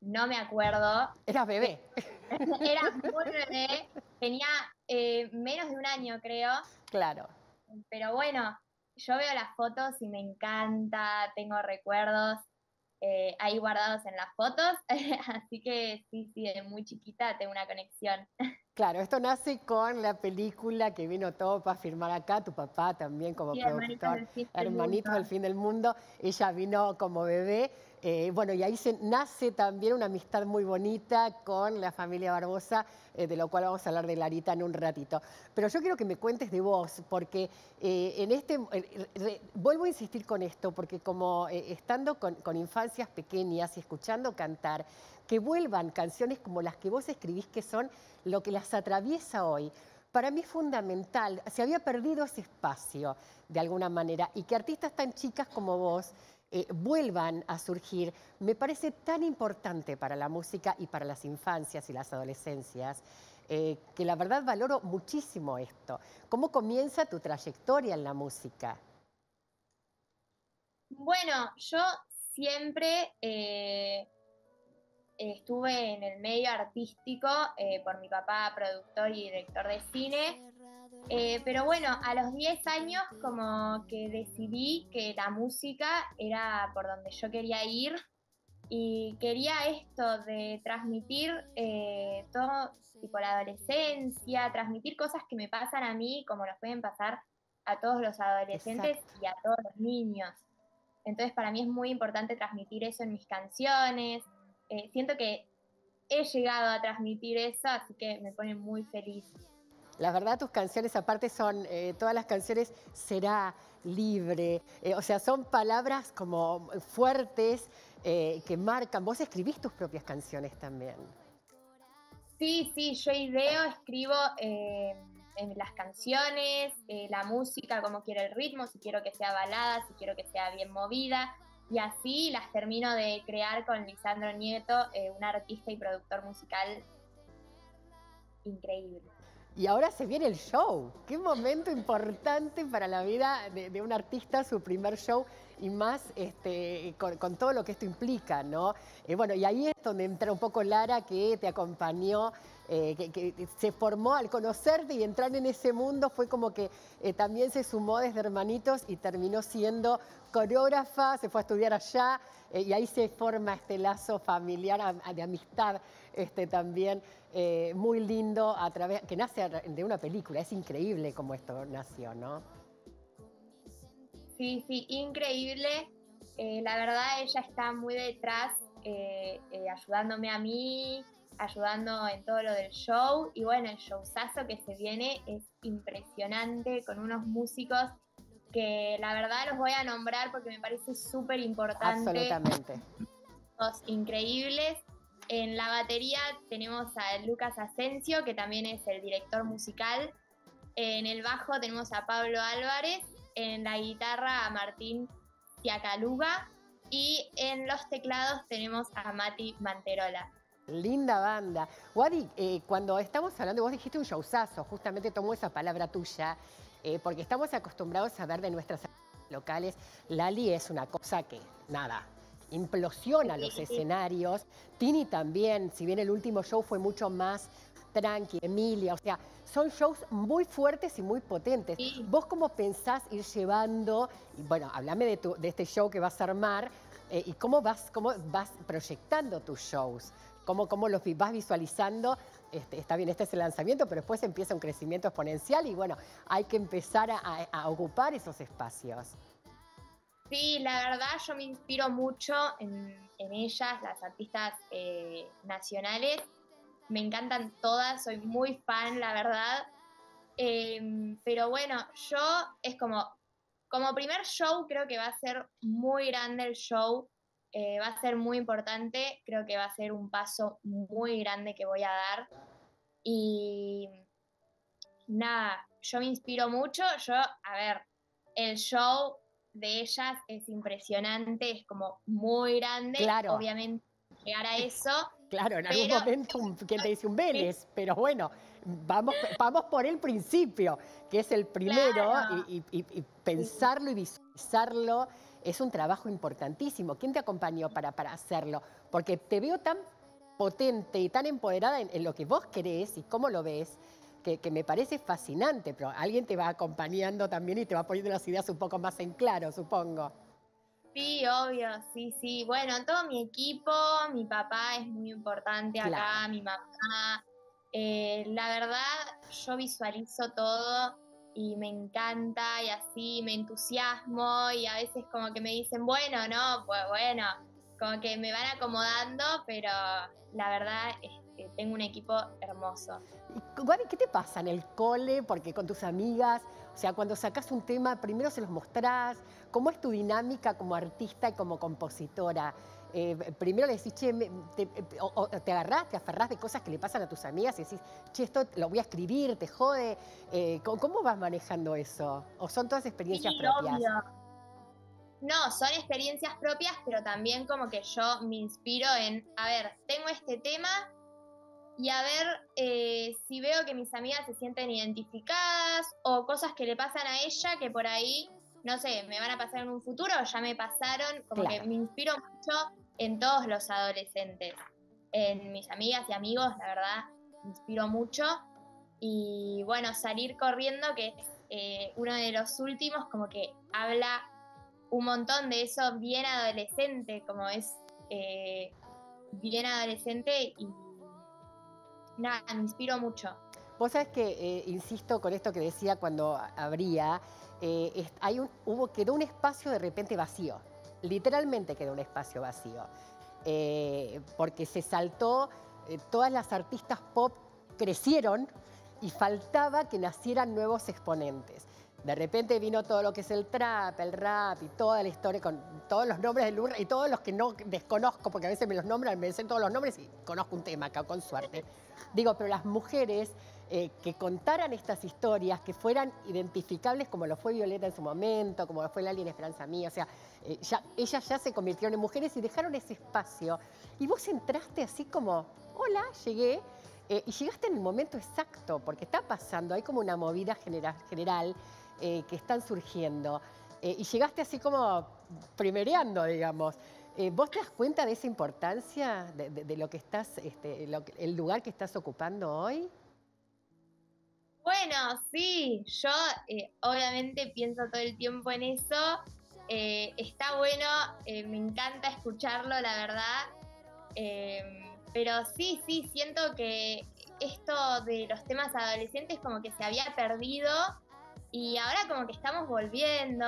no me acuerdo. Era bebé. [laughs] Era muy bebé. Tenía eh, menos de un año, creo. Claro. Pero bueno, yo veo las fotos y me encanta, tengo recuerdos ahí guardados en las fotos, [laughs] así que sí, sí, de muy chiquita tengo una conexión. Claro, esto nace con la película que vino todo para firmar acá, tu papá también como productor, Hermanitos del Fin del Mundo, ella vino como bebé eh, bueno, y ahí nace también una amistad muy bonita con la familia Barbosa, eh, de lo cual vamos a hablar de Larita en un ratito. Pero yo quiero que me cuentes de vos, porque eh, en este, vuelvo a insistir con esto, porque como estando con, con infancias pequeñas y escuchando cantar, que vuelvan canciones como las que vos escribís, que son lo que las atraviesa hoy para mí es fundamental. Se había perdido ese espacio de alguna manera y que artistas tan chicas como vos eh, vuelvan a surgir, me parece tan importante para la música y para las infancias y las adolescencias, eh, que la verdad valoro muchísimo esto. ¿Cómo comienza tu trayectoria en la música? Bueno, yo siempre eh, estuve en el medio artístico por mi papá, productor y director de cine. Eh, pero bueno, a los 10 años como que decidí que la música era por donde yo quería ir y quería esto de transmitir eh, todo, tipo la adolescencia, transmitir cosas que me pasan a mí como nos pueden pasar a todos los adolescentes y a todos los niños. Entonces para mí es muy importante transmitir eso en mis canciones. Eh, siento que he llegado a transmitir eso, así que me pone muy feliz. La verdad, tus canciones, aparte son, eh, todas las canciones, será libre, eh, o sea, son palabras como fuertes eh, que marcan. Vos escribís tus propias canciones también. Sí, sí, yo ideo, escribo en las canciones, la música, como quiero el ritmo, si quiero que sea balada, si quiero que sea bien movida. Y así las termino de crear con Lisandro Nieto, un artista y productor musical increíble. Y ahora se viene el show. Qué momento importante para la vida de, un artista, su primer show y más este, con, todo lo que esto implica, ¿no? Eh, bueno, y ahí es donde entra un poco Lara que te acompañó, eh, que, se formó al conocerte y entrar en ese mundo, fue como que eh, también se sumó desde hermanitos y terminó siendo coreógrafa, se fue a estudiar allá y ahí se forma este lazo familiar de amistad este, también eh, muy lindo a través, que nace de una película. Es increíble cómo esto nació, ¿no? Sí, sí, increíble. Eh, la verdad, ella está muy detrás, eh, ayudándome a mí, ayudando en todo lo del show. Y bueno, el showzazo que se viene es impresionante, con unos músicos que la verdad los voy a nombrar porque me parece súper importante. Absolutamente. Los increíbles. En la batería tenemos a Lucas Asensio, que también es el director musical. En el bajo tenemos a Pablo Álvarez. En la guitarra a Martín Tiacaluga. Y en los teclados tenemos a Mati Manterola. Linda banda. Wadi, eh, cuando estamos hablando, vos dijiste un showzazo, justamente tomo esa palabra tuya, eh, porque estamos acostumbrados a ver de nuestras locales, Lali es una cosa que, nada, implosiona los escenarios. Tini también, si bien el último show fue mucho más tranqui, Emilia, o sea, son shows muy fuertes y muy potentes. ¿Vos cómo pensás ir llevando, y bueno, háblame de, de este show que vas a armar, eh, y cómo vas, cómo vas proyectando tus shows? cómo, cómo los vas visualizando. Este, está bien, este es el lanzamiento, pero después empieza un crecimiento exponencial y bueno, hay que empezar a, ocupar esos espacios. Sí, la verdad yo me inspiro mucho en, ellas, las artistas eh, nacionales. Me encantan todas, soy muy fan, la verdad. Em, pero bueno, yo es como, como primer show creo que va a ser muy grande el show, eh, va a ser muy importante, creo que va a ser un paso muy grande que voy a dar. Y nada, yo me inspiro mucho, yo, a ver, el show de ellas es impresionante, es como muy grande, claro. obviamente llegar a eso. Claro, en algún momento, ¿quién te dice un Vélez? Pero bueno, vamos, vamos por el principio, que es el primero, y, pensarlo y visualizarlo es un trabajo importantísimo. ¿Quién te acompañó para, para hacerlo? Porque te veo tan potente y tan empoderada en, lo que vos querés y cómo lo ves, que, me parece fascinante, pero alguien te va acompañando también y te va poniendo las ideas un poco más en claro, supongo. Sí, obvio, sí, sí. Bueno, todo mi equipo, mi papá es muy importante acá, mi mamá, eh, la verdad, yo visualizo todo y me encanta y así me entusiasmo y a veces como que me dicen, bueno, no, pues bueno, como que me van acomodando, pero la verdad es que tengo un equipo hermoso. Gaby, ¿qué te pasa en el cole? Porque con tus amigas, o sea, cuando sacas un tema, primero se los mostrás, ¿cómo es tu dinámica como artista y como compositora? Eh, primero le decís, che, te, o, te agarrás, te aferrás de cosas que le pasan a tus amigas y decís, che, esto lo voy a escribir, te jode. Eh, ¿cómo, vas manejando eso? ¿O son todas experiencias propias? No, son experiencias propias, pero también como que yo me inspiro en, a ver, tengo este tema y a ver eh, si veo que mis amigas se sienten identificadas o cosas que le pasan a ella que por ahí no sé, me van a pasar en un futuro o ya me pasaron, como que me inspiro mucho en todos los adolescentes, en mis amigas y amigos, la verdad, me inspiro mucho. Y bueno, salir corriendo, que es eh, uno de los últimos, como que habla un montón de eso bien adolescente, como es eh, bien adolescente y nada, me inspiro mucho. Vos sabés que, eh, insisto con esto que decía cuando abría, eh, hay un, hubo, quedó un espacio de repente vacío. Literalmente quedó un espacio vacío. Eh, porque se saltó, todas las artistas pop crecieron y faltaba que nacieran nuevos exponentes. De repente vino todo lo que es el trap, el rap y toda la historia con todos los nombres del Lurra y todos los que no desconozco, porque a veces me los nombran, me dicen todos los nombres y conozco un tema acá, con suerte. Digo, pero las mujeres eh, que contaran estas historias, que fueran identificables como lo fue Violeta en su momento, como lo fue Lali en Esperanza Mía. O sea, eh, ya, ellas ya se convirtieron en mujeres y dejaron ese espacio. Y vos entraste así como, hola, llegué. Eh, y llegaste en el momento exacto, porque está pasando, hay como una movida general, general que están surgiendo. y llegaste así como primereando, digamos. ¿Vos te das cuenta de esa importancia de, lo que estás, este, el lugar que estás ocupando hoy? Bueno, sí, yo eh, obviamente pienso todo el tiempo en eso. Eh, está bueno, eh, me encanta escucharlo, la verdad. pero sí, sí, siento que esto de los temas adolescentes como que se había perdido y ahora como que estamos volviendo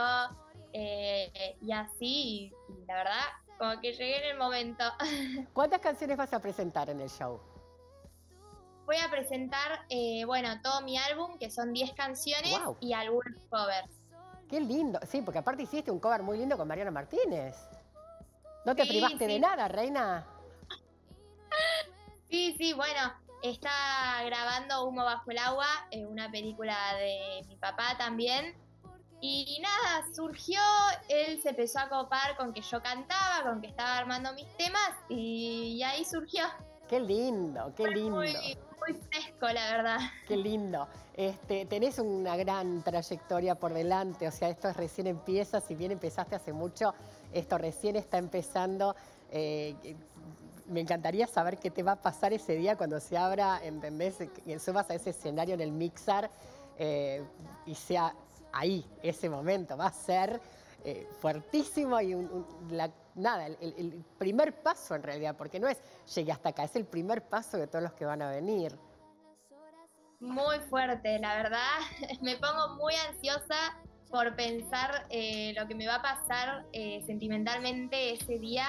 y así, y la verdad, como que llegué en el momento. [laughs] ¿Cuántas canciones vas a presentar en el show? voy a presentar, eh, bueno, todo mi álbum, que son 10 canciones y algunos covers. Qué lindo. Sí, porque aparte hiciste un cover muy lindo con Mariana Martínez. ¿No te privaste de nada, reina? [laughs] Sí, sí, bueno, está grabando Humo Bajo el Agua, eh, una película de mi papá también. Y nada, surgió, él se empezó a copar con que yo cantaba, con que estaba armando mis temas y, ahí surgió. Qué lindo, qué lindo muy fresco, la verdad. Qué lindo. Este, tenés una gran trayectoria por delante, o sea, esto recién empieza, si bien empezaste hace mucho, esto recién está empezando. Eh, me encantaría saber qué te va a pasar ese día cuando se abra, ¿entendés? Que subas a ese escenario en el mixar eh, y sea ahí, ese momento. Va a ser eh, fuertísimo y nada, el, primer paso en realidad, porque no es llegué hasta acá, es el primer paso de todos los que van a venir. Muy fuerte, la verdad, [laughs] me pongo muy ansiosa por pensar eh, lo que me va a pasar sentimentalmente ese día.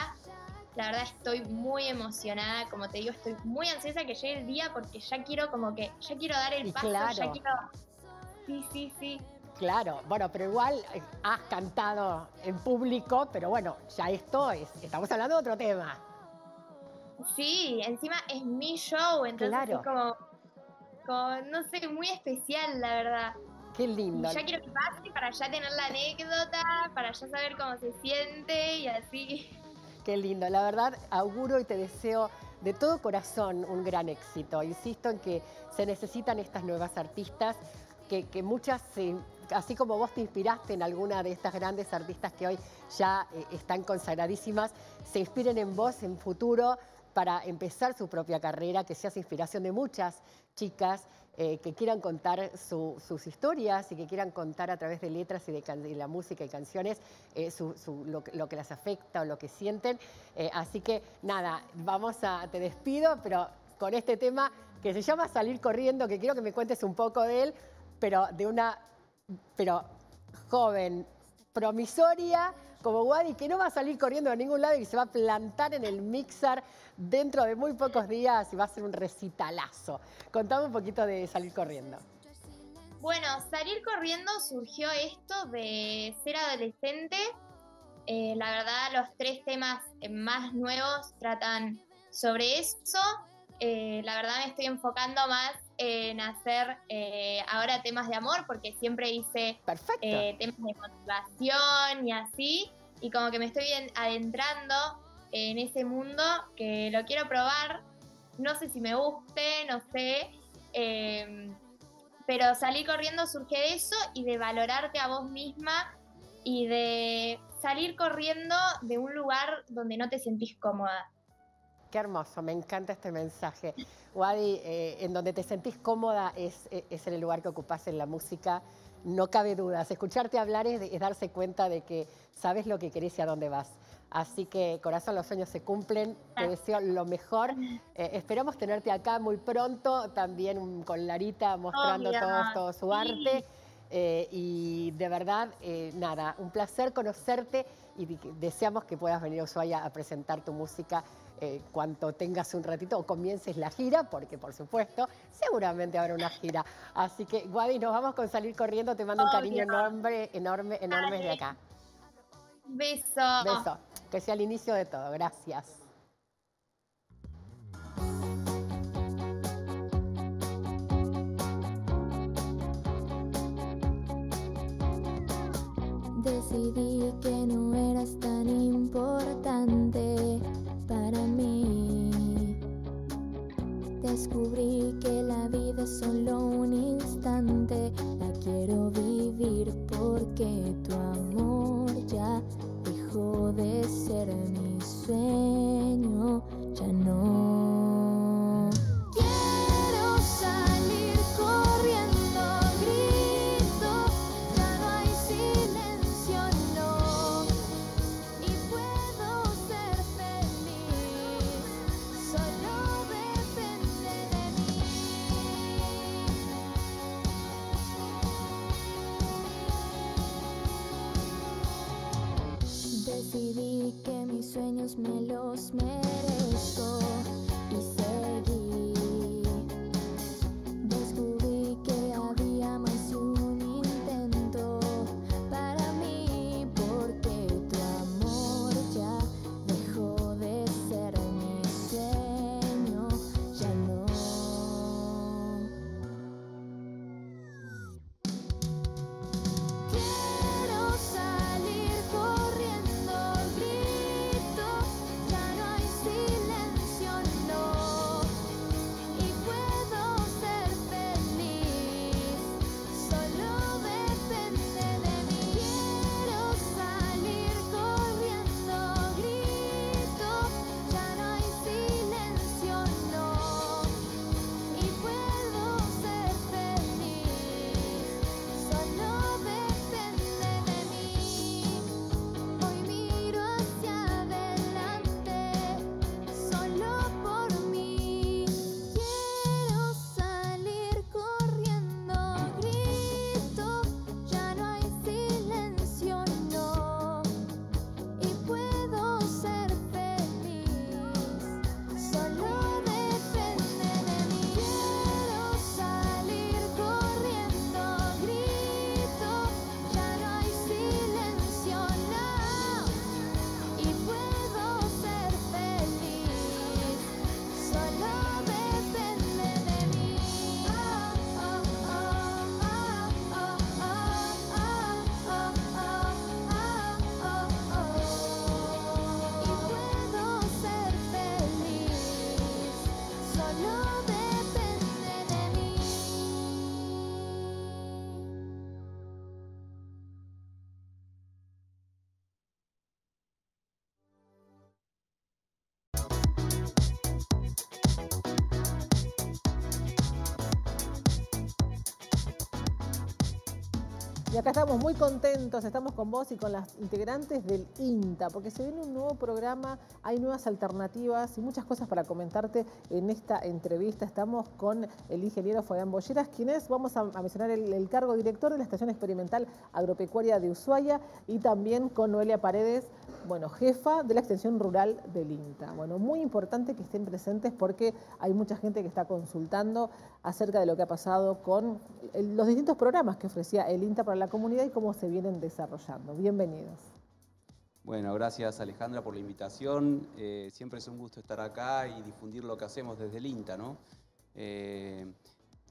La verdad estoy muy emocionada, como te digo, estoy muy ansiosa que llegue el día porque ya quiero como que, ya quiero dar el paso, ya quiero... Sí, sí, sí. Claro, bueno, pero igual eh, has cantado en público, pero bueno, ya esto es, estamos hablando de otro tema. Sí, encima es mi show, entonces es como, como, no sé, muy especial, la verdad. Qué lindo. ya quiero que pase para ya tener la anécdota, para ya saber cómo se siente y así. Qué lindo. La verdad, auguro y te deseo de todo corazón un gran éxito. Insisto en que se necesitan estas nuevas artistas, que, muchas, así como vos te inspiraste en alguna de estas grandes artistas que hoy ya eh, están consagradísimas, se inspiren en vos en futuro para empezar su propia carrera, que seas inspiración de muchas chicas eh, que quieran contar sus historias y que quieran contar a través de letras y de, la música y canciones eh, lo, que las afecta o lo que sienten. Eh, así que nada, vamos a, te despido, pero con este tema que se llama Salir Corriendo, que quiero que me cuentes un poco de él, pero de una pero joven, promisoria, como Wadi, que no va a salir corriendo a ningún lado y se va a plantar en el mixer dentro de muy pocos días y va a ser un recitalazo. Contame un poquito de salir corriendo. Bueno, salir corriendo surgió esto de ser adolescente. Eh, la verdad, los tres temas más nuevos tratan sobre eso. Eh, la verdad me estoy enfocando más en hacer eh, ahora temas de amor, porque siempre hice temas de motivación y así, y como que me estoy adentrando en ese mundo que lo quiero probar. No sé si me guste, no sé. Em, pero salir corriendo surge de eso y de valorarte a vos misma y de salir corriendo de un lugar donde no te sentís cómoda. Qué hermoso, me encanta este mensaje. Wadi, eh, en donde te sentís cómoda es, es, en el lugar que ocupas en la música, no cabe dudas. Escucharte hablar es, es darse cuenta de que sabes lo que querés y a dónde vas. Así que, corazón, los sueños se cumplen. Te deseo lo mejor. Eh, esperamos tenerte acá muy pronto, también con Larita mostrando todo, su arte. Eh, y de verdad, eh, nada, un placer conocerte y deseamos que puedas venir a Ushuaia a presentar tu música cuando tengas un ratito o comiences la gira, porque por supuesto, seguramente habrá una gira. Así que, Guadi, nos vamos con salir corriendo. Te mando un cariño enorme, enorme, enorme de acá. Beso. Beso. Que sea el inicio de todo. Gracias. Decidí que no eras tan importante para mí. Descubrí que la vida es solo un instante. La quiero vivir porque tu amor ya dejó de ser mi sueño, ya no. Sueños me los merezco acá estamos muy contentos, estamos con vos y con las integrantes del INTA, porque se viene un nuevo programa, hay nuevas alternativas y muchas cosas para comentarte en esta entrevista. Estamos con el ingeniero Fabián Bolleras, quien es, vamos a, mencionar, el, el cargo director de la Estación Experimental Agropecuaria de Ushuaia y también con Noelia Paredes, bueno, jefa de la extensión rural del INTA. Bueno, muy importante que estén presentes porque hay mucha gente que está consultando acerca de lo que ha pasado con los distintos programas que ofrecía el INTA para la comunidad y cómo se vienen desarrollando. Bienvenidos. Bueno, gracias Alejandra por la invitación. Eh, siempre es un gusto estar acá y difundir lo que hacemos desde el INTA, ¿no? Eh,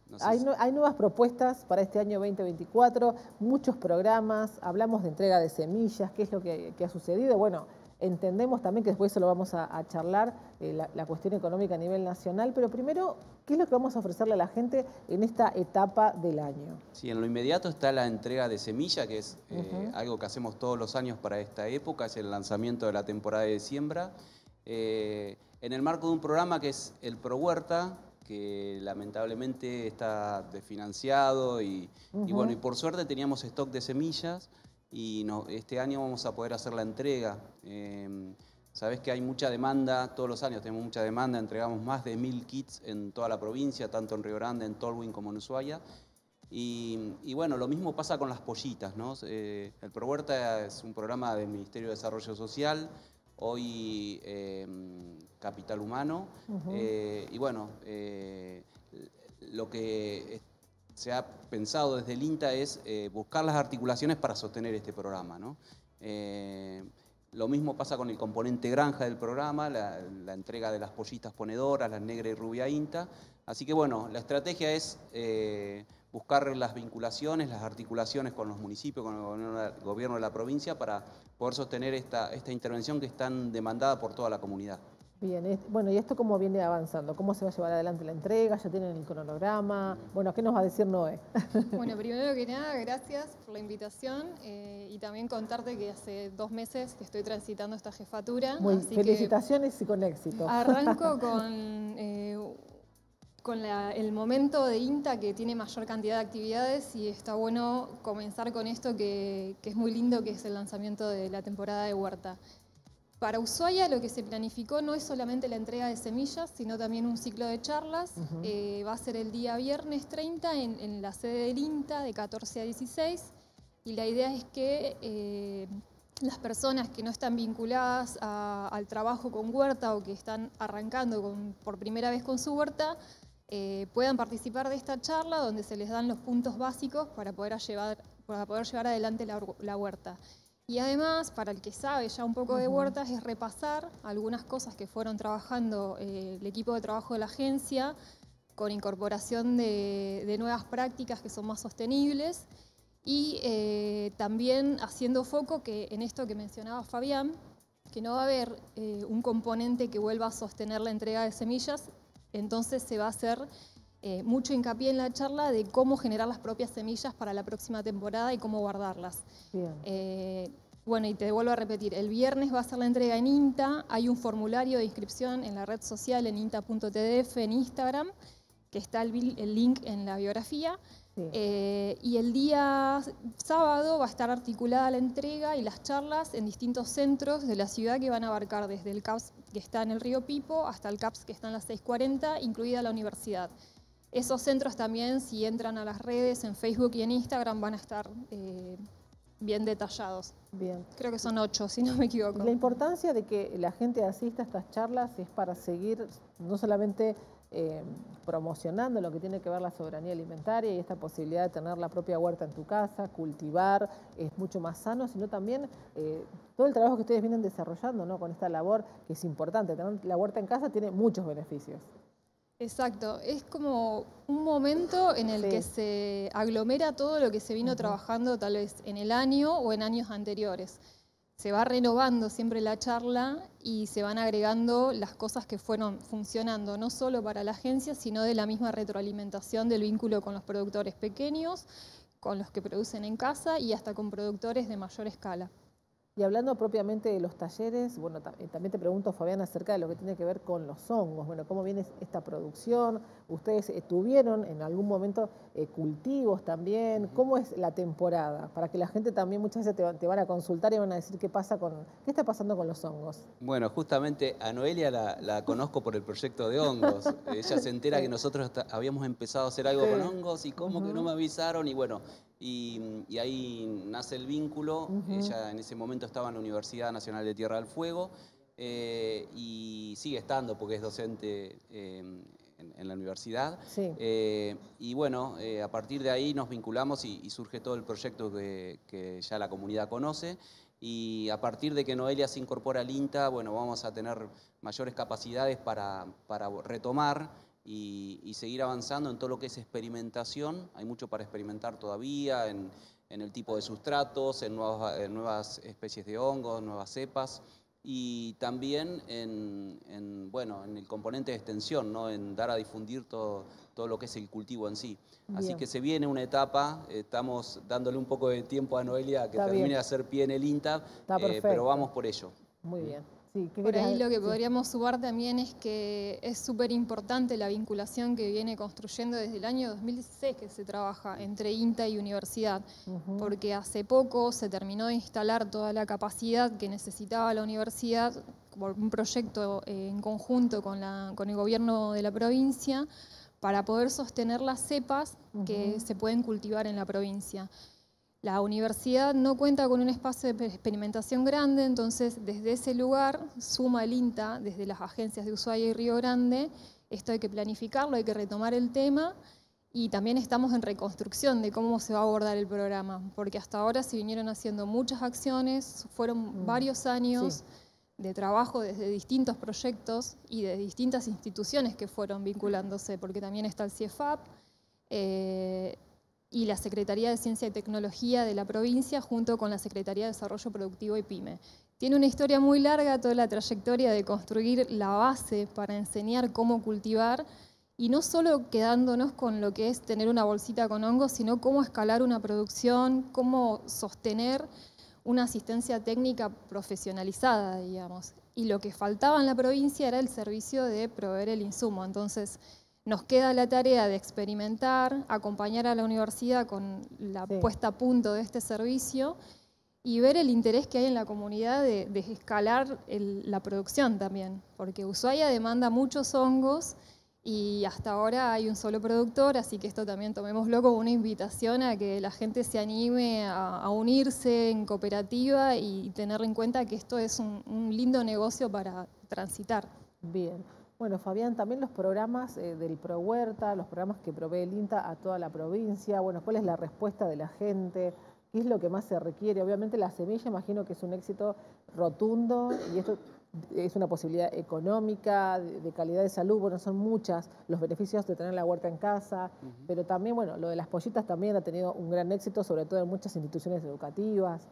no sé Hay, si- nue- hay nuevas propuestas para este año 2024, muchos programas, hablamos de entrega de semillas, qué es lo que, que ha sucedido. Bueno, entendemos también que después eso lo vamos a, a charlar, eh, la, la cuestión económica a nivel nacional, pero primero, ¿qué es lo que vamos a ofrecerle a la gente en esta etapa del año? Sí, en lo inmediato está la entrega de semilla, que es eh, algo que hacemos todos los años para esta época, es el lanzamiento de la temporada de siembra. Eh, en el marco de un programa que es el Pro Huerta, que lamentablemente está desfinanciado y, bueno, y por suerte teníamos stock de semillas y no- este año vamos a poder hacer la entrega. Eh, Sabes que hay mucha demanda, todos los años tenemos mucha demanda, entregamos más de mil kits en toda la provincia, tanto en Río Grande, en Tolwyn como en Ushuaia. Y, y bueno, lo mismo pasa con las pollitas, ¿no? Eh, el Pro Huerta es un programa del Ministerio de Desarrollo Social, hoy eh, Capital Humano. Eh, y bueno, eh, lo que se ha pensado desde el INTA es buscar las articulaciones para sostener este programa, ¿no? Lo mismo pasa con el componente granja del programa, la, entrega de las pollitas ponedoras, las negra y rubia INTA. Así que bueno, la estrategia es eh, buscar las vinculaciones, las articulaciones con los municipios, con el gobierno, gobierno de la provincia para poder sostener esta, esta intervención que es tan demandada por toda la comunidad. Bien, bueno, ¿y esto cómo viene avanzando? ¿Cómo se va a llevar adelante la entrega? ¿Ya tienen el cronograma? Bueno, ¿qué nos va a decir Noé? [laughs] Bueno, primero que nada, gracias por la invitación eh, y también contarte que hace dos meses que estoy transitando esta jefatura. Muy, así que felicitaciones y con éxito. arranco [laughs] con, eh, con la- el momento de INTA que tiene mayor cantidad de actividades y está bueno comenzar con esto que, que es muy lindo, que es el lanzamiento de la temporada de huerta. Para Ushuaia lo que se planificó no es solamente la entrega de semillas, sino también un ciclo de charlas. Eh, va a ser el día viernes 30 en, en la sede del INTA de 14 a 16 y la idea es que eh, las personas que no están vinculadas a- al trabajo con huerta o que están arrancando con- por primera vez con su huerta eh, puedan participar de esta charla donde se les dan los puntos básicos para poder llevar, para poder llevar adelante la huerta. Y además, para el que sabe ya un poco de huertas, es repasar algunas cosas que fueron trabajando eh, el equipo de trabajo de la agencia con incorporación de, de nuevas prácticas que son más sostenibles y eh, también haciendo foco que en esto que mencionaba Fabián, que no va a haber eh, un componente que vuelva a sostener la entrega de semillas, entonces se va a hacer eh, mucho hincapié en la charla de cómo generar las propias semillas para la próxima temporada y cómo guardarlas. Bien. Eh, bueno, y te vuelvo a repetir, el viernes va a ser la entrega en INTA, hay un formulario de inscripción en la red social en inta.tdf en Instagram, que está el, el link en la biografía. Sí. Eh, y el día sábado va a estar articulada la entrega y las charlas en distintos centros de la ciudad que van a abarcar desde el CAPS que está en el río Pipo hasta el CAPS que está en la 640, incluida la universidad. Esos centros también, si entran a las redes en Facebook y en Instagram, van a estar eh, bien detallados. Bien. Creo que son ocho, si no me equivoco. La importancia de que la gente asista a estas charlas es para seguir no solamente eh, promocionando lo que tiene que ver la soberanía alimentaria y esta posibilidad de tener la propia huerta en tu casa, cultivar, es mucho más sano, sino también eh, todo el trabajo que ustedes vienen desarrollando ¿no? con esta labor que es importante. Tener la huerta en casa tiene muchos beneficios. Exacto, es como un momento en el Sí. que se aglomera todo lo que se vino trabajando tal vez en el año o en años anteriores. Se va renovando siempre la charla y se van agregando las cosas que fueron funcionando, no solo para la agencia, sino de la misma retroalimentación del vínculo con los productores pequeños, con los que producen en casa y hasta con productores de mayor escala. Y hablando propiamente de los talleres, bueno, eh, también te pregunto, Fabián, acerca de lo que tiene que ver con los hongos. Bueno, ¿cómo viene esta producción? ¿Ustedes eh, tuvieron en algún momento eh, cultivos también? ¿Cómo es la temporada? Para que la gente también muchas veces te, va- te van a consultar y van a decir qué pasa con, qué está pasando con los hongos. Bueno, justamente a Noelia la, la conozco por el proyecto de hongos. [laughs] Ella se entera que nosotros habíamos empezado a hacer algo Sí. con hongos y cómo que no me avisaron y bueno, y, y ahí nace el vínculo. Ella en ese momento estaba en la Universidad Nacional de Tierra del Fuego eh, y sigue estando porque es docente eh, en, en la universidad. Sí. Eh, y bueno, eh, a partir de ahí nos vinculamos y, y surge todo el proyecto que, que ya la comunidad conoce. Y a partir de que Noelia se incorpora al INTA, bueno, vamos a tener mayores capacidades para, para retomar y, y seguir avanzando en todo lo que es experimentación. Hay mucho para experimentar todavía en, en el tipo de sustratos, en nuevas, en nuevas especies de hongos, nuevas cepas y también en, en, bueno, en el componente de extensión, ¿no? en dar a difundir todo, todo lo que es el cultivo en sí. Así Bien. que se viene una etapa, estamos dándole un poco de tiempo a Noelia que Está termine bien. de hacer pie en el INTA, eh, pero vamos por ello. Muy bien. Sí, ¿qué Por ahí lo que sí. podríamos sumar también es que es súper importante la vinculación que viene construyendo desde el año 2016 que se trabaja entre INTA y universidad, porque hace poco se terminó de instalar toda la capacidad que necesitaba la universidad por un proyecto eh, en conjunto con, la- con el gobierno de la provincia para poder sostener las cepas que se pueden cultivar en la provincia. La universidad no cuenta con un espacio de experimentación grande, entonces desde ese lugar suma el INTA, desde las agencias de Ushuaia y Río Grande. Esto hay que planificarlo, hay que retomar el tema y también estamos en reconstrucción de cómo se va a abordar el programa, porque hasta ahora se vinieron haciendo muchas acciones, fueron Mm, varios años de trabajo desde distintos proyectos y de distintas instituciones que fueron vinculándose, porque también está el CIEFAP, eh, y la Secretaría de Ciencia y Tecnología de la provincia junto con la Secretaría de Desarrollo Productivo y PYME. Tiene una historia muy larga toda la trayectoria de construir la base para enseñar cómo cultivar y no solo quedándonos con lo que es tener una bolsita con hongos, sino cómo escalar una producción, cómo sostener una asistencia técnica profesionalizada, digamos. Y lo que faltaba en la provincia era el servicio de proveer el insumo. Entonces, nos queda la tarea de experimentar, acompañar a la universidad con la Sí. puesta a punto de este servicio y ver el interés que hay en la comunidad de, de escalar el- la producción también, porque Ushuaia demanda muchos hongos y hasta ahora hay un solo productor, así que esto también tomémoslo como una invitación a que la gente se anime a, a unirse en cooperativa y tener en cuenta que esto es un, un lindo negocio para transitar. Bien. Bueno, Fabián, también los programas eh, del Pro Huerta, los programas que provee el INTA a toda la provincia, bueno, ¿cuál es la respuesta de la gente? ¿Qué es lo que más se requiere? Obviamente la semilla, imagino que es un éxito rotundo y esto es una posibilidad económica, de, de calidad de salud, bueno, son muchas los beneficios de tener la huerta en casa, pero también, bueno, lo de las pollitas también ha tenido un gran éxito, sobre todo en muchas instituciones educativas.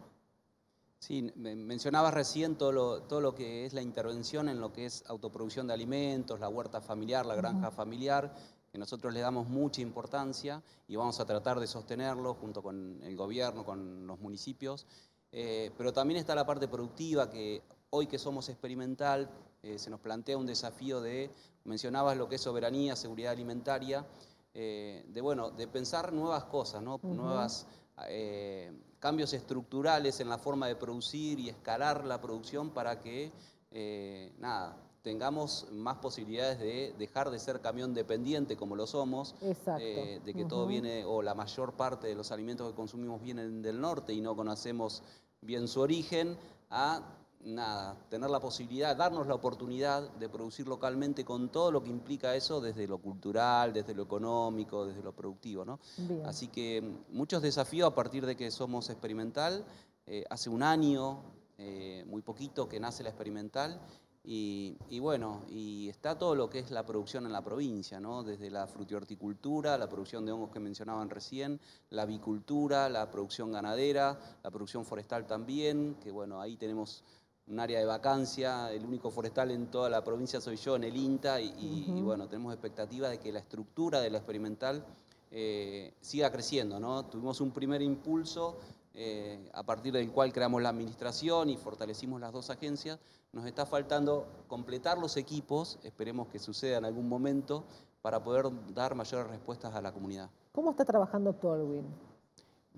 Sí, me- mencionabas recién todo lo, todo lo que es la intervención en lo que es autoproducción de alimentos, la huerta familiar, la granja familiar, que nosotros le damos mucha importancia y vamos a tratar de sostenerlo junto con el gobierno, con los municipios. Eh, pero también está la parte productiva que hoy que somos experimental eh, se nos plantea un desafío de, mencionabas lo que es soberanía, seguridad alimentaria, eh, de, bueno, de pensar nuevas cosas, ¿no? Nuevas eh, cambios estructurales en la forma de producir y escalar la producción para que, eh, nada, tengamos más posibilidades de dejar de ser camión dependiente como lo somos, eh, de que todo viene, o la mayor parte de los alimentos que consumimos vienen del norte y no conocemos bien su origen, a nada, tener la posibilidad, darnos la oportunidad de producir localmente con todo lo que implica eso desde lo cultural, desde lo económico, desde lo productivo, ¿no? Así que mm, muchos desafíos a partir de que somos experimental. Eh, hace un año, eh, muy poquito, que nace la experimental. Y, y bueno, y está todo lo que es la producción en la provincia, ¿no? Desde la frutihorticultura, la producción de hongos que mencionaban recién, la avicultura, la producción ganadera, la producción forestal también, que bueno, ahí tenemos un área de vacancia, el único forestal en toda la provincia soy yo, en el INTA, y, bueno, tenemos expectativa de que la estructura de la experimental eh, siga creciendo, ¿no? Tuvimos un primer impulso eh, a partir del cual creamos la administración y fortalecimos las dos agencias, nos está faltando completar los equipos, esperemos que suceda en algún momento, para poder dar mayores respuestas a la comunidad. ¿Cómo está trabajando Tolwin?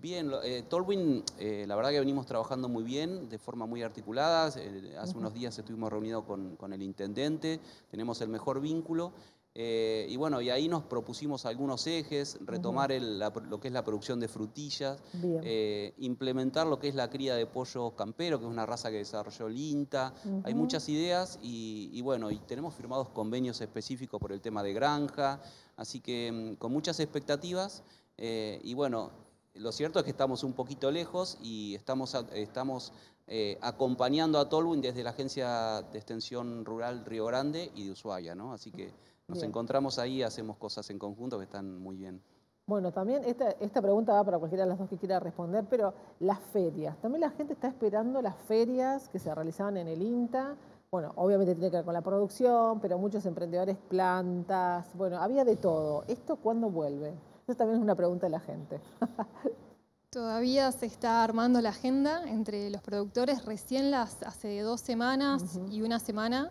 Bien, eh, Tolwin, eh, la verdad que venimos trabajando muy bien, de forma muy articulada. Eh, hace unos días estuvimos reunidos con, con el intendente, tenemos el mejor vínculo. eh, y bueno, y ahí nos propusimos algunos ejes, retomar el- la pro- lo que es la producción de frutillas, implementar lo que es la cría de pollos camperos, que es una raza que desarrolló el INTA. Hay muchas ideas y, y bueno, y tenemos firmados convenios específicos por el tema de granja, así que mm, con muchas expectativas. y bueno, lo cierto es que estamos un poquito lejos y estamos, estamos eh, acompañando a Tolwin desde la Agencia de Extensión Rural Río Grande y de Ushuaia, ¿no? Así que nos Bien. encontramos ahí, hacemos cosas en conjunto que están muy bien. Bueno, también esta, esta pregunta va para cualquiera de las dos que quiera responder, pero las ferias. También la gente está esperando las ferias que se realizaban en el INTA. Bueno, obviamente tiene que ver con la producción, pero muchos emprendedores, plantas, bueno, había de todo. ¿Esto cuándo vuelve? Eso también es una pregunta de la gente. [laughs] Todavía se está armando la agenda entre los productores. Recién las, hace dos semanas y una semana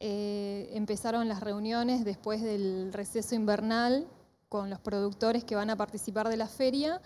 eh, empezaron las reuniones después del receso invernal con los productores que van a participar de la feria.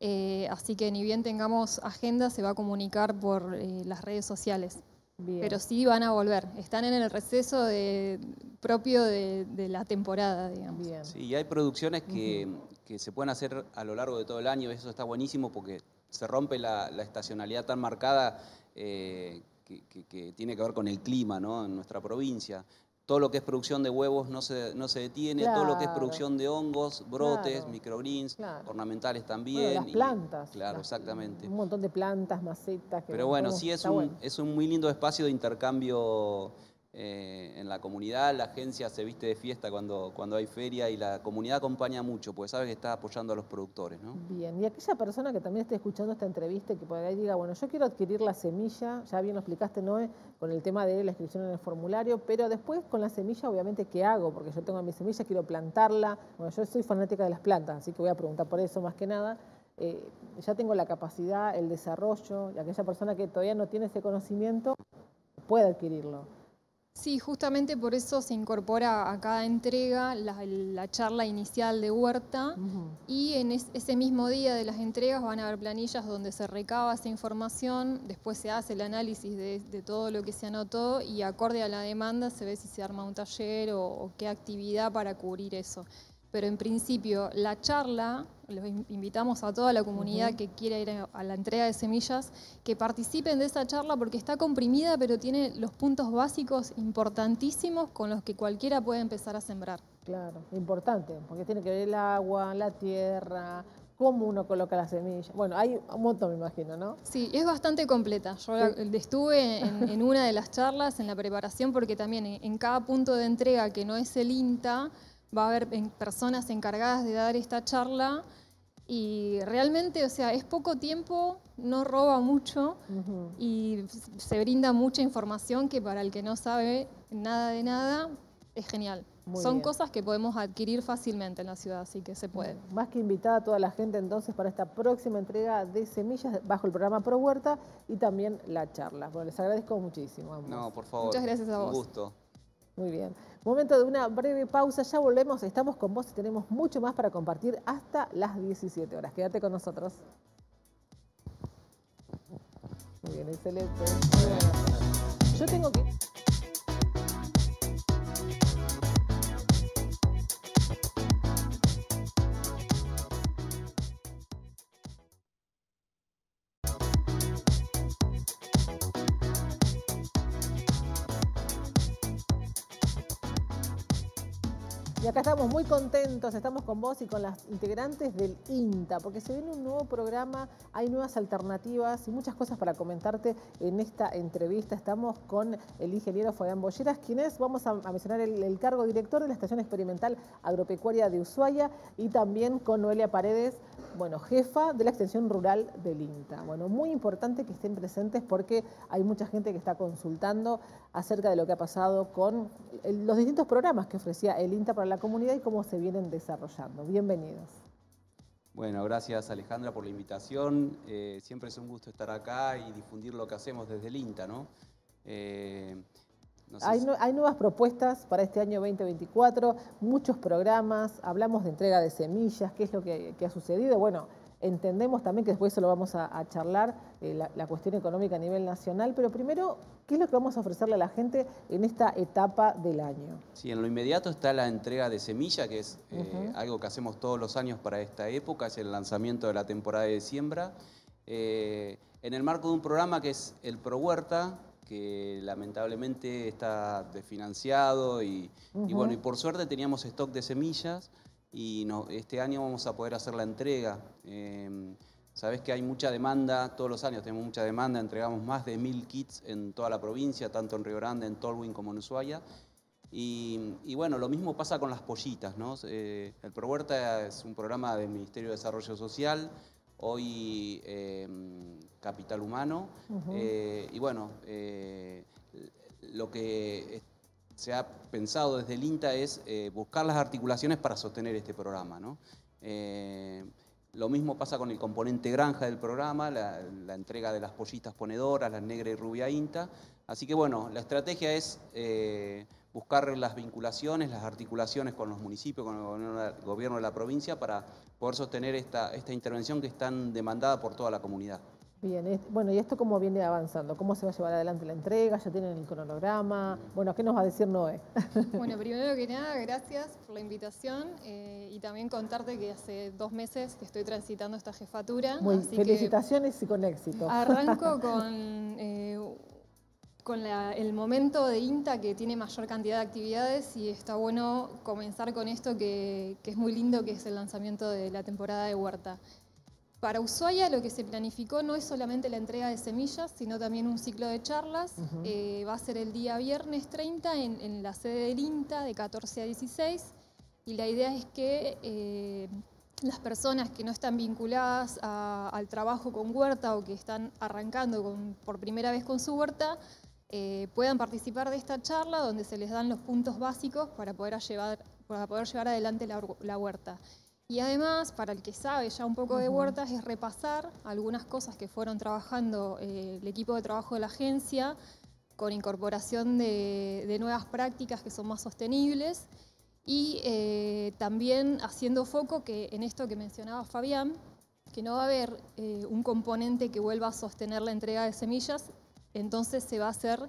Eh, así que ni bien tengamos agenda, se va a comunicar por eh, las redes sociales. Bien. Pero sí van a volver. Están en el receso de- propio de, de la temporada, digamos. Bien. Sí, y hay producciones que, que se pueden hacer a lo largo de todo el año, eso está buenísimo porque se rompe la, la estacionalidad tan marcada eh, que, que- que tiene que ver con el clima ¿no? en nuestra provincia. Todo lo que es producción de huevos no se, no se detiene, todo lo que es producción de hongos, brotes, Claro. microgreens, Claro. ornamentales Bueno, también. las y- plantas. claro, las- exactamente. Un montón de plantas, macetas. que Pero bueno, sí es un, bueno. es un muy lindo espacio de intercambio eh, en la comunidad. La agencia se viste de fiesta cuando, cuando hay feria y la comunidad acompaña mucho, porque sabe que está apoyando a los productores. ¿no? Bien, y aquella persona que también esté escuchando esta entrevista y que por ahí diga, bueno, yo quiero adquirir la semilla, ya bien lo explicaste, Noé, con el tema de la inscripción en el formulario, pero después con la semilla, obviamente, ¿qué hago? Porque yo tengo mi semilla, quiero plantarla. Bueno, yo soy fanática de las plantas, así que voy a preguntar por eso más que nada. Eh, ya tengo la capacidad, el desarrollo, y aquella persona que todavía no tiene ese conocimiento puede adquirirlo. Sí, justamente por eso se incorpora a cada entrega la, la charla inicial de Huerta y en es- ese mismo día de las entregas van a haber planillas donde se recaba esa información, después se hace el análisis de, de todo lo que se anotó y acorde a la demanda se ve si se arma un taller o, o qué actividad para cubrir eso. Pero en principio la charla, los in- invitamos a toda la comunidad que quiera ir a, la entrega de semillas, que participen de esa charla porque está comprimida, pero tiene los puntos básicos importantísimos con los que cualquiera puede empezar a sembrar. Claro, importante, porque tiene que ver el agua, la tierra, cómo uno coloca la semilla. Bueno, hay un montón, me imagino, ¿no? Sí, es bastante completa. Yo estuve en, [laughs] en una de las charlas, en la preparación, porque también en, en cada punto de entrega que no es el INTA, va a haber personas encargadas de dar esta charla y realmente, o sea, es poco tiempo, no roba mucho y se brinda mucha información que para el que no sabe nada de nada es genial. Muy Son bien. cosas que podemos adquirir fácilmente en la ciudad, así que se puede. Más que invitada a toda la gente entonces para esta próxima entrega de semillas bajo el programa Pro Huerta y también la charla. Bueno, les agradezco muchísimo. a ambos. No, por favor. Muchas gracias a Un vos. gusto. Muy bien. Momento de una breve pausa, ya volvemos, estamos con vos y tenemos mucho más para compartir hasta las 17 horas. Quédate con nosotros. Muy bien, excelente. Yo tengo que... Y acá estamos muy contentos, estamos con vos y con las integrantes del INTA, porque se viene un nuevo programa, hay nuevas alternativas y muchas cosas para comentarte en esta entrevista. Estamos con el ingeniero Fabián Bolleras, quien es, vamos a, mencionar, el, cargo director de la Estación Experimental Agropecuaria de Ushuaia y también con Noelia Paredes, bueno, jefa de la extensión rural del INTA. Bueno, muy importante que estén presentes porque hay mucha gente que está consultando acerca de lo que ha pasado con los distintos programas que ofrecía el INTA para la comunidad y cómo se vienen desarrollando. Bienvenidos. Bueno, gracias Alejandra por la invitación. Eh, siempre es un gusto estar acá y difundir lo que hacemos desde el INTA, ¿no? Eh, no sé Hay, si- hay nuevas propuestas para este año 2024, muchos programas, hablamos de entrega de semillas, qué es lo que, que ha sucedido. Bueno, entendemos también que después eso lo vamos a, a charlar, eh, la, la cuestión económica a nivel nacional, pero primero, ¿qué es lo que vamos a ofrecerle a la gente en esta etapa del año? Sí, en lo inmediato está la entrega de semilla, que es eh, algo que hacemos todos los años para esta época, es el lanzamiento de la temporada de siembra. Eh, en el marco de un programa que es el Pro Huerta, que lamentablemente está desfinanciado y, bueno, y por suerte teníamos stock de semillas y no- este año vamos a poder hacer la entrega. Eh, Sabes que hay mucha demanda, todos los años tenemos mucha demanda, entregamos más de mil kits en toda la provincia, tanto en Río Grande, en Tolwyn como en Ushuaia. Y, y bueno, lo mismo pasa con las pollitas, ¿no? Eh, el Pro Huerta es un programa del Ministerio de Desarrollo Social, hoy eh, Capital Humano. Eh, y bueno, eh, lo que se ha pensado desde el INTA es eh, buscar las articulaciones para sostener este programa, ¿no? Eh, lo mismo pasa con el componente granja del programa, la, entrega de las pollitas ponedoras, las negra y rubia INTA. Así que bueno, la estrategia es eh, buscar las vinculaciones, las articulaciones con los municipios, con el gobierno, el gobierno de la provincia para poder sostener esta, esta intervención que es tan demandada por toda la comunidad. Bien, bueno, ¿y esto cómo viene avanzando? ¿Cómo se va a llevar adelante la entrega? ¿Ya tienen el cronograma? Bueno, ¿qué nos va a decir Noé? [laughs] Bueno, primero que nada, gracias por la invitación eh, y también contarte que hace dos meses que estoy transitando esta jefatura. Muy, así que felicitaciones y con éxito. Arranco [laughs] con, eh, con la- el momento de INTA que tiene mayor cantidad de actividades y está bueno comenzar con esto que, que es muy lindo, que es el lanzamiento de la temporada de huerta. Para Ushuaia lo que se planificó no es solamente la entrega de semillas, sino también un ciclo de charlas. Ujú. Eh, va a ser el día viernes 30 en, en la sede del INTA de 14 a 16 y la idea es que eh, las personas que no están vinculadas a- al trabajo con huerta o que están arrancando con- por primera vez con su huerta eh, puedan participar de esta charla donde se les dan los puntos básicos para poder llevar, para poder llevar adelante la, la huerta. Y además, para el que sabe ya un poco de huertas, es repasar algunas cosas que fueron trabajando eh, el equipo de trabajo de la agencia con incorporación de, de nuevas prácticas que son más sostenibles y eh, también haciendo foco que en esto que mencionaba Fabián, que no va a haber eh, un componente que vuelva a sostener la entrega de semillas, entonces se va a hacer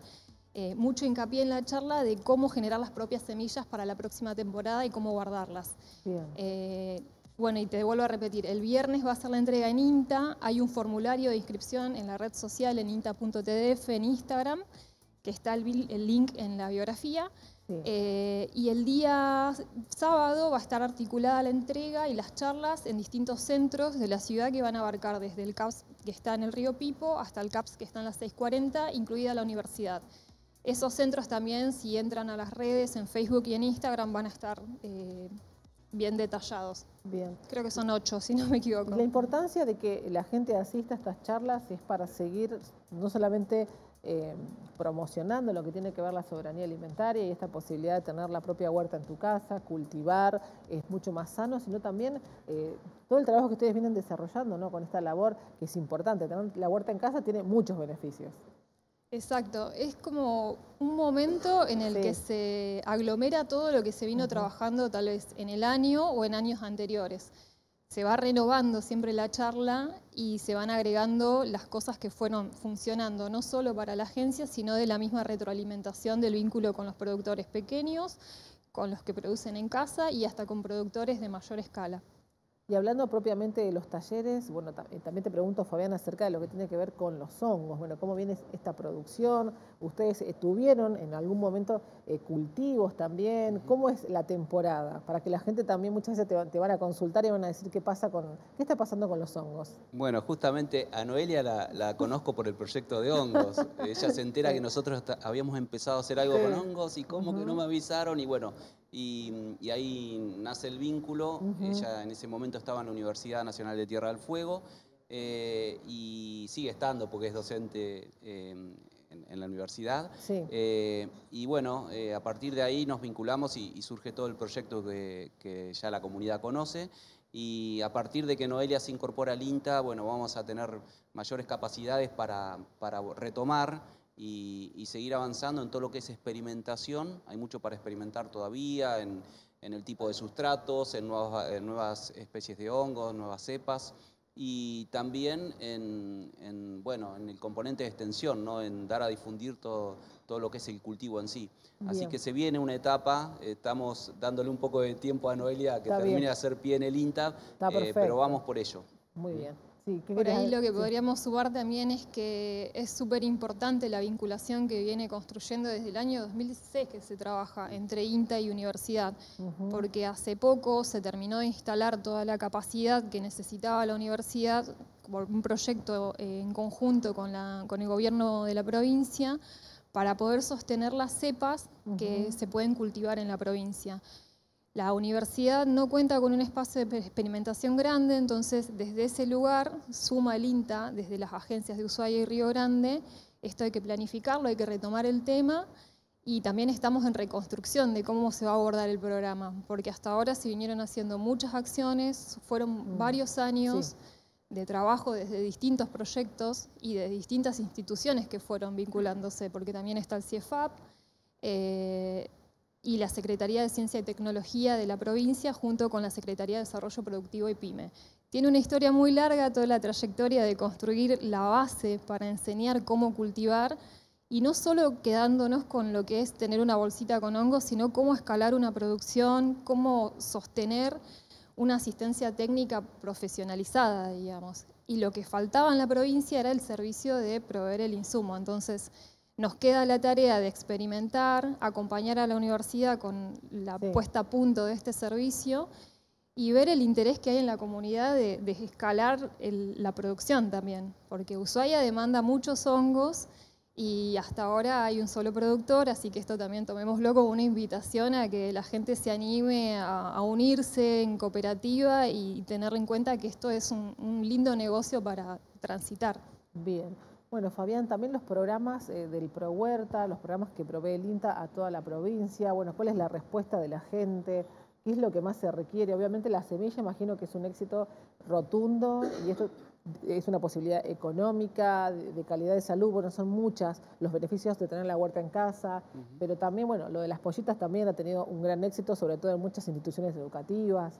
eh, mucho hincapié en la charla de cómo generar las propias semillas para la próxima temporada y cómo guardarlas. Bien. Eh, bueno, y te vuelvo a repetir, el viernes va a ser la entrega en INTA, hay un formulario de inscripción en la red social en inta.tdf en Instagram, que está el, el link en la biografía. Eh, y el día sábado va a estar articulada la entrega y las charlas en distintos centros de la ciudad que van a abarcar desde el CAPS que está en el río Pipo hasta el CAPS que está en la 640, incluida la universidad. Esos centros también, si entran a las redes en Facebook y en Instagram, van a estar eh, bien detallados. Bien. Creo que son ocho, si no me equivoco. La importancia de que la gente asista a estas charlas es para seguir no solamente eh, promocionando lo que tiene que ver la soberanía alimentaria y esta posibilidad de tener la propia huerta en tu casa, cultivar, es mucho más sano, sino también eh, todo el trabajo que ustedes vienen desarrollando ¿no? con esta labor que es importante. Tener la huerta en casa tiene muchos beneficios. Exacto, es como un momento en el Sí. que se aglomera todo lo que se vino trabajando tal vez en el año o en años anteriores. Se va renovando siempre la charla y se van agregando las cosas que fueron funcionando, no solo para la agencia, sino de la misma retroalimentación del vínculo con los productores pequeños, con los que producen en casa y hasta con productores de mayor escala. Y hablando propiamente de los talleres, bueno, eh, también te pregunto, Fabián, acerca de lo que tiene que ver con los hongos. Bueno, ¿cómo viene esta producción? ¿Ustedes tuvieron en algún momento eh, cultivos también? ¿Cómo es la temporada? Para que la gente también muchas veces te, va- te van a consultar y van a decir qué pasa con, qué está pasando con los hongos. Bueno, justamente a Noelia la, la conozco por el proyecto de hongos. [laughs] Ella se entera Sí. que nosotros habíamos empezado a hacer algo Sí. con hongos y cómo que no me avisaron y bueno, y, y ahí nace el vínculo. Ella en ese momento estaba en la Universidad Nacional de Tierra del Fuego eh, y sigue estando porque es docente eh, en, en la universidad. Sí. Eh, y bueno, eh, a partir de ahí nos vinculamos y, y surge todo el proyecto que, que ya la comunidad conoce. y a partir de que Noelia se incorpora al INTA, bueno, vamos a tener mayores capacidades para, para retomar y, y seguir avanzando en todo lo que es experimentación. Hay mucho para experimentar todavía en, en el tipo de sustratos, en nuevas, en nuevas especies de hongos, nuevas cepas y también en, en, bueno, en el componente de extensión, ¿no? en dar a difundir todo, todo lo que es el cultivo en sí. Así Bien. que se viene una etapa, estamos dándole un poco de tiempo a Noelia que Está termine bien. de hacer pie en el INTA, eh, pero vamos por ello. Muy bien. Sí, ¿qué Por ahí lo que podríamos sumar también es que es súper importante la vinculación que viene construyendo desde el año 2016 que se trabaja entre INTA y universidad, porque hace poco se terminó de instalar toda la capacidad que necesitaba la universidad por un proyecto eh, en conjunto con, la- con el gobierno de la provincia para poder sostener las cepas que se pueden cultivar en la provincia. La universidad no cuenta con un espacio de experimentación grande, entonces desde ese lugar suma el INTA, desde las agencias de Ushuaia y Río Grande. Esto hay que planificarlo, hay que retomar el tema y también estamos en reconstrucción de cómo se va a abordar el programa, porque hasta ahora se vinieron haciendo muchas acciones, fueron Mm, varios años de trabajo desde distintos proyectos y de distintas instituciones que fueron vinculándose, porque también está el CIEFAP, eh, y la Secretaría de Ciencia y Tecnología de la provincia junto con la Secretaría de Desarrollo Productivo y PYME. Tiene una historia muy larga toda la trayectoria de construir la base para enseñar cómo cultivar y no solo quedándonos con lo que es tener una bolsita con hongos, sino cómo escalar una producción, cómo sostener una asistencia técnica profesionalizada, digamos. Y lo que faltaba en la provincia era el servicio de proveer el insumo. Entonces, nos queda la tarea de experimentar, acompañar a la universidad con la Sí. puesta a punto de este servicio y ver el interés que hay en la comunidad de, de escalar el- la producción también, porque Ushuaia demanda muchos hongos y hasta ahora hay un solo productor, así que esto también tomémoslo como una invitación a que la gente se anime a, a unirse en cooperativa y tener en cuenta que esto es un, un lindo negocio para transitar. Bien. Bueno, Fabián, también los programas eh, del Pro Huerta, los programas que provee el INTA a toda la provincia, bueno, ¿cuál es la respuesta de la gente? ¿Qué es lo que más se requiere? Obviamente la semilla, imagino que es un éxito rotundo y esto es una posibilidad económica, de, de calidad de salud, bueno, son muchas los beneficios de tener la huerta en casa, pero también, bueno, lo de las pollitas también ha tenido un gran éxito, sobre todo en muchas instituciones educativas.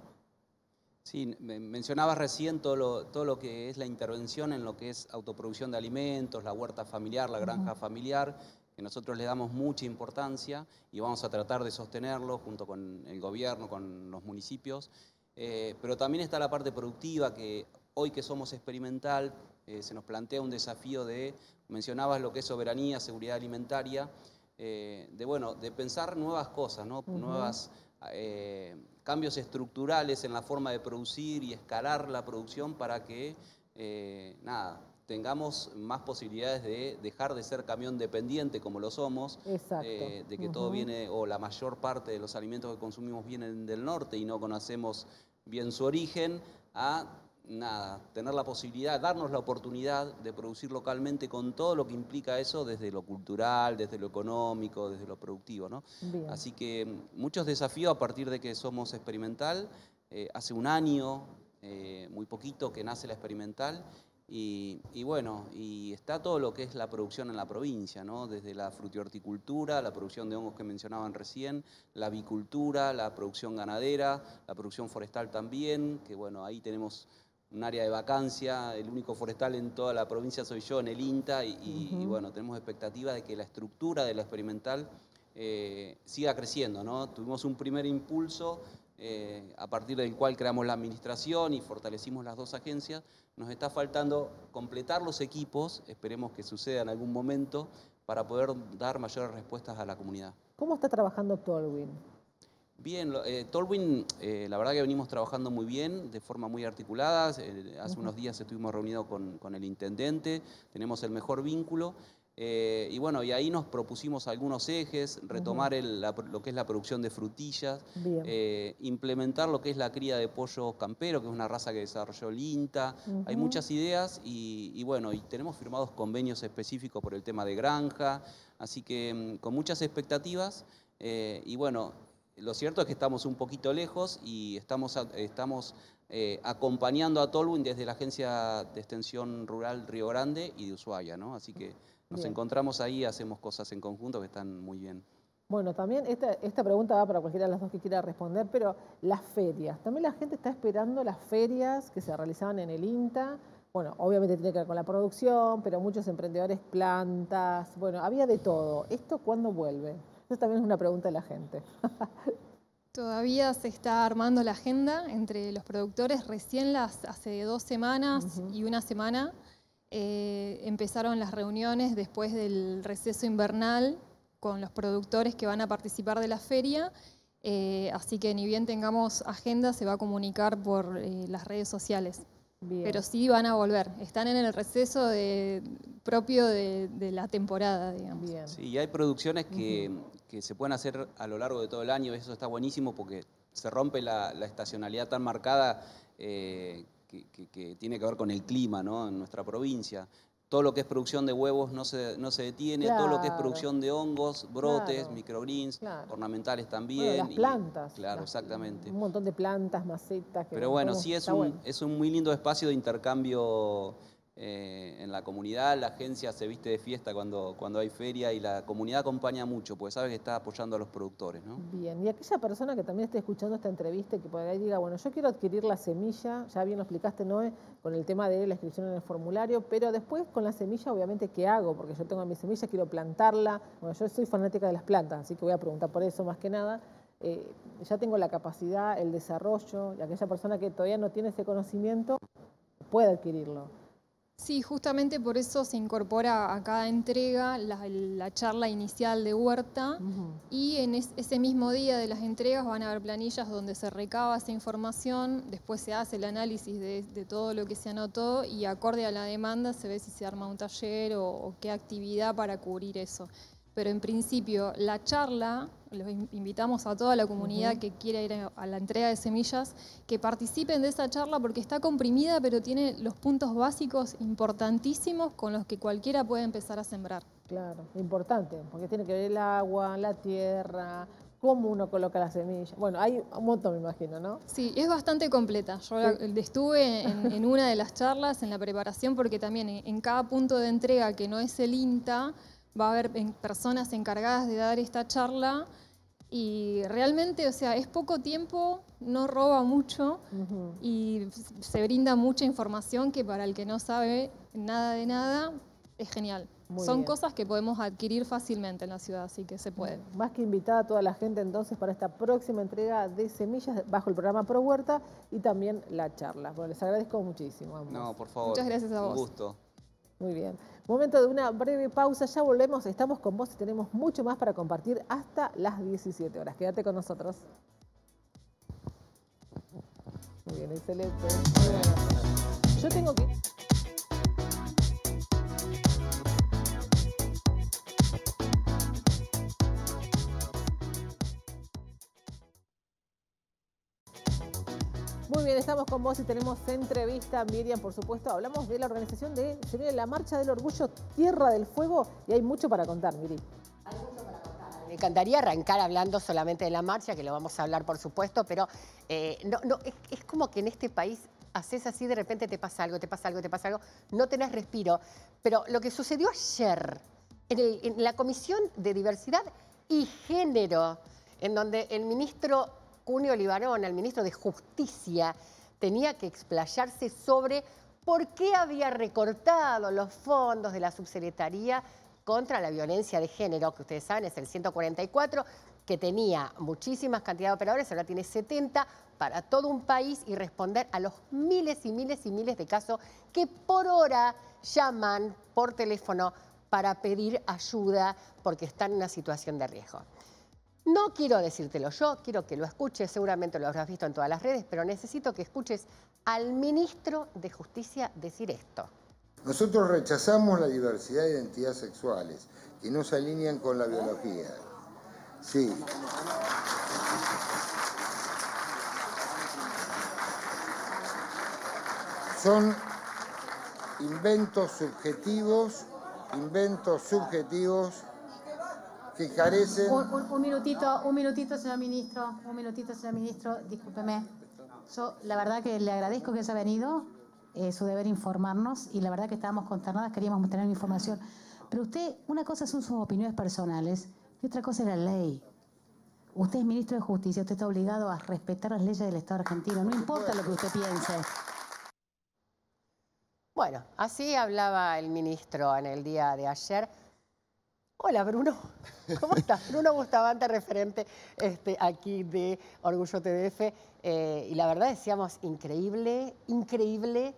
Sí, me- mencionabas recién todo lo, todo lo que es la intervención en lo que es autoproducción de alimentos, la huerta familiar, la granja familiar, que nosotros le damos mucha importancia y vamos a tratar de sostenerlo junto con el gobierno, con los municipios. Eh, pero también está la parte productiva que hoy que somos experimental eh, se nos plantea un desafío de, mencionabas lo que es soberanía, seguridad alimentaria, eh, de, bueno, de pensar nuevas cosas, ¿no? Nuevas eh, cambios estructurales en la forma de producir y escalar la producción para que, eh, nada, tengamos más posibilidades de dejar de ser camión dependiente como lo somos, eh, de que todo viene, o la mayor parte de los alimentos que consumimos vienen del norte y no conocemos bien su origen, a nada, tener la posibilidad, darnos la oportunidad de producir localmente con todo lo que implica eso desde lo cultural, desde lo económico, desde lo productivo, ¿no? Así que mm, muchos desafíos a partir de que somos experimental. Eh, hace un año, eh, muy poquito, que nace la experimental. Y, y bueno, y está todo lo que es la producción en la provincia, ¿no? Desde la frutihorticultura, la producción de hongos que mencionaban recién, la avicultura, la producción ganadera, la producción forestal también, que bueno, ahí tenemos un área de vacancia, el único forestal en toda la provincia soy yo, en el INTA, y, bueno, tenemos expectativa de que la estructura de la experimental eh, siga creciendo, ¿no? Tuvimos un primer impulso eh, a partir del cual creamos la administración y fortalecimos las dos agencias. Nos está faltando completar los equipos, esperemos que suceda en algún momento, para poder dar mayores respuestas a la comunidad. ¿Cómo está trabajando Tolwin? Bien, eh, Tolwin, eh, la verdad que venimos trabajando muy bien, de forma muy articulada. Eh, hace unos días estuvimos reunidos con, con el intendente, tenemos el mejor vínculo. eh, y bueno, y ahí nos propusimos algunos ejes, retomar el- la- lo que es la producción de frutillas, implementar lo que es la cría de pollo campero, que es una raza que desarrolló el INTA. Hay muchas ideas y, y bueno, y tenemos firmados convenios específicos por el tema de granja, así que mm, con muchas expectativas eh, y bueno, lo cierto es que estamos un poquito lejos y estamos, estamos eh, acompañando a Tolwyn desde la Agencia de Extensión Rural Río Grande y de Ushuaia, ¿no? Así que nos Bien. encontramos ahí, hacemos cosas en conjunto que están muy bien. Bueno, también esta, esta pregunta va para cualquiera de las dos que quiera responder, pero las ferias. También la gente está esperando las ferias que se realizaban en el INTA. Bueno, obviamente tiene que ver con la producción, pero muchos emprendedores, plantas, bueno, había de todo. ¿Esto cuándo vuelve? Eso también es una pregunta de la gente. [laughs] Todavía se está armando la agenda entre los productores. Recién las, hace dos semanas y una semana eh, empezaron las reuniones después del receso invernal con los productores que van a participar de la feria. Eh, así que ni bien tengamos agenda, se va a comunicar por eh, las redes sociales. Bien. Pero sí van a volver. Están en el receso de- propio de, de la temporada, digamos. Bien. Sí, y hay producciones que, que se pueden hacer a lo largo de todo el año, eso está buenísimo porque se rompe la, la estacionalidad tan marcada eh, que, que- que tiene que ver con el clima ¿no? en nuestra provincia. Todo lo que es producción de huevos no se, no se detiene, todo lo que es producción de hongos, brotes, Claro. microgreens, Claro. ornamentales Bueno, también. y- plantas. claro, las- exactamente. Un montón de plantas, macetas. que Pero bueno, sí es un, bueno. es un muy lindo espacio de intercambio eh, en la comunidad. La agencia se viste de fiesta cuando, cuando hay feria y la comunidad acompaña mucho, porque sabe que está apoyando a los productores, ¿no? Bien, y aquella persona que también esté escuchando esta entrevista y que por ahí diga, bueno, yo quiero adquirir la semilla, ya bien lo explicaste, Noé, con el tema de la inscripción en el formulario, pero después con la semilla, obviamente, ¿qué hago? Porque yo tengo mi semilla, quiero plantarla. Bueno, yo soy fanática de las plantas, así que voy a preguntar por eso más que nada. Eh, ya tengo la capacidad, el desarrollo, y aquella persona que todavía no tiene ese conocimiento puede adquirirlo. Sí, justamente por eso se incorpora a cada entrega la, la charla inicial de Huerta y en es- ese mismo día de las entregas van a haber planillas donde se recaba esa información, después se hace el análisis de, de todo lo que se anotó y acorde a la demanda se ve si se arma un taller o, o qué actividad para cubrir eso. Pero en principio la charla, los in- invitamos a toda la comunidad que quiera ir a- la entrega de semillas, que participen de esa charla porque está comprimida, pero tiene los puntos básicos importantísimos con los que cualquiera puede empezar a sembrar. Claro, importante, porque tiene que ver el agua, la tierra, cómo uno coloca la semilla. Bueno, hay un montón, me imagino, ¿no? Sí, es bastante completa. Yo estuve en, [laughs] en una de las charlas, en la preparación, porque también en, en cada punto de entrega que no es el INTA, va a haber personas encargadas de dar esta charla. Y realmente, o sea, es poco tiempo, no roba mucho y se brinda mucha información que para el que no sabe nada de nada es genial. Muy Son bien. cosas que podemos adquirir fácilmente en la ciudad, así que se puede. Más que invitada a toda la gente entonces para esta próxima entrega de semillas bajo el programa Pro Huerta y también la charla. Bueno, les agradezco muchísimo. ambos. No, por favor. Muchas gracias a Un vos. gusto. Muy bien. Momento de una breve pausa, ya volvemos, estamos con vos y tenemos mucho más para compartir hasta las 17 horas. Quédate con nosotros. Muy bien, excelente. Yo tengo que... Muy bien, estamos con vos y tenemos entrevista, Miriam, por supuesto. Hablamos de la organización de, la Marcha del Orgullo Tierra del Fuego y hay mucho para contar, Miri. Me encantaría arrancar hablando solamente de la marcha, que lo vamos a hablar por supuesto, pero eh, no, no, es, como que en este país haces así, de repente te pasa algo, te pasa algo, te pasa algo, no tenés respiro. Pero lo que sucedió ayer en la Comisión de Diversidad y Género, en donde el ministro Cunio Libarón, el ministro de Justicia, tenía que explayarse sobre por qué había recortado los fondos de la subsecretaría contra la violencia de género, que ustedes saben es el 144, que tenía muchísimas cantidades de operadores, ahora tiene 70 para todo un país y responder a los miles y miles y miles de casos que por hora llaman por teléfono para pedir ayuda porque están en una situación de riesgo. No quiero decírtelo yo, quiero que lo escuches, seguramente lo habrás visto en todas las redes, pero necesito que escuches al ministro de Justicia decir esto. Nosotros rechazamos la diversidad de identidades sexuales que no se alinean con la biología. Sí. Son inventos subjetivos, inventos subjetivos Un, un- un minutito, un minutito, señor ministro. Un minutito, señor ministro. Discúlpeme. Yo, la verdad que le agradezco que haya venido. Es su deber informarnos y la verdad que estábamos consternadas, queríamos tener información. Pero usted, una cosa son sus opiniones personales y otra cosa es la ley. Usted es ministro de Justicia, usted está obligado a respetar las leyes del Estado argentino, no importa lo que usted piense. Bueno, así hablaba el ministro en el día de ayer. Hola Bruno, [laughs] ¿cómo estás? Bruno Bustamante, referente este, aquí de Orgullo TDF. Eh, y la verdad decíamos, increíble, increíble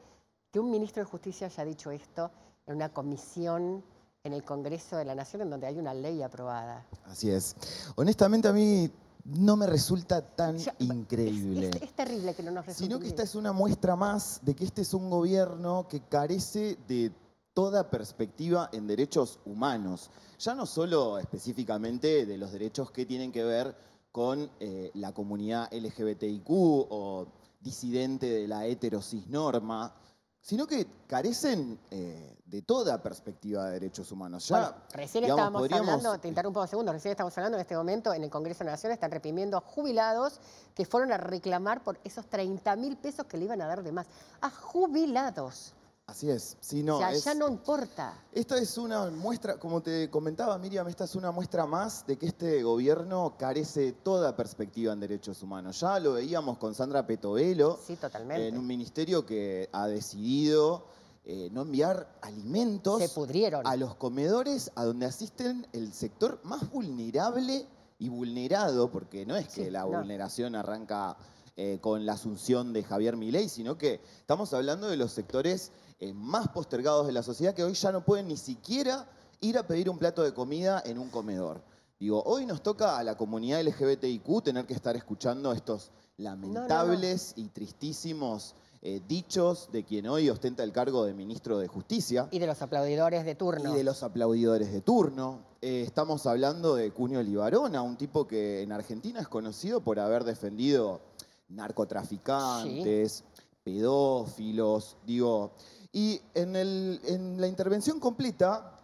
que un ministro de Justicia haya dicho esto en una comisión en el Congreso de la Nación en donde hay una ley aprobada. Así es. Honestamente a mí no me resulta tan increíble. Es, es terrible que no nos resulte Sino que esta es una muestra más de que este es un gobierno que carece de toda perspectiva en derechos humanos. Ya no solo específicamente de los derechos que tienen que ver con eh, la comunidad LGBTIQ o disidente de la heterosis-norma, sino que carecen eh, de toda perspectiva de derechos humanos. Ya, Bueno, recién digamos, estábamos podríamos- hablando, te interrumpo un segundo, recién estamos hablando en este momento en el Congreso de la Nación, están reprimiendo a jubilados que fueron a reclamar por esos 30 mil pesos que le iban a dar de más. A jubilados. Así es. Sí, no, o sea, es- ya no importa. Esta es una muestra, como te comentaba Miriam, esta es una muestra más de que este gobierno carece de toda perspectiva en derechos humanos. Ya lo veíamos con Sandra Petovelo Sí, totalmente. en un ministerio que ha decidido eh, no enviar alimentos Se pudrieron. a los comedores a donde asisten el sector más vulnerable y vulnerado, porque no es que Sí, la no. vulneración arranca eh, con la asunción de Javier Milei, sino que estamos hablando de los sectores eh, más postergados de la sociedad que hoy ya no pueden ni siquiera ir a pedir un plato de comida en un comedor. Digo, hoy nos toca a la comunidad LGBTIQ tener que estar escuchando estos lamentables y tristísimos eh, dichos de quien hoy ostenta el cargo de ministro de Justicia Y de los aplaudidores de turno. y de los aplaudidores de turno. Eh, estamos hablando de Cunio Libarona, un tipo que en Argentina es conocido por haber defendido narcotraficantes, pedófilos, digo. Y en, el- en la intervención completa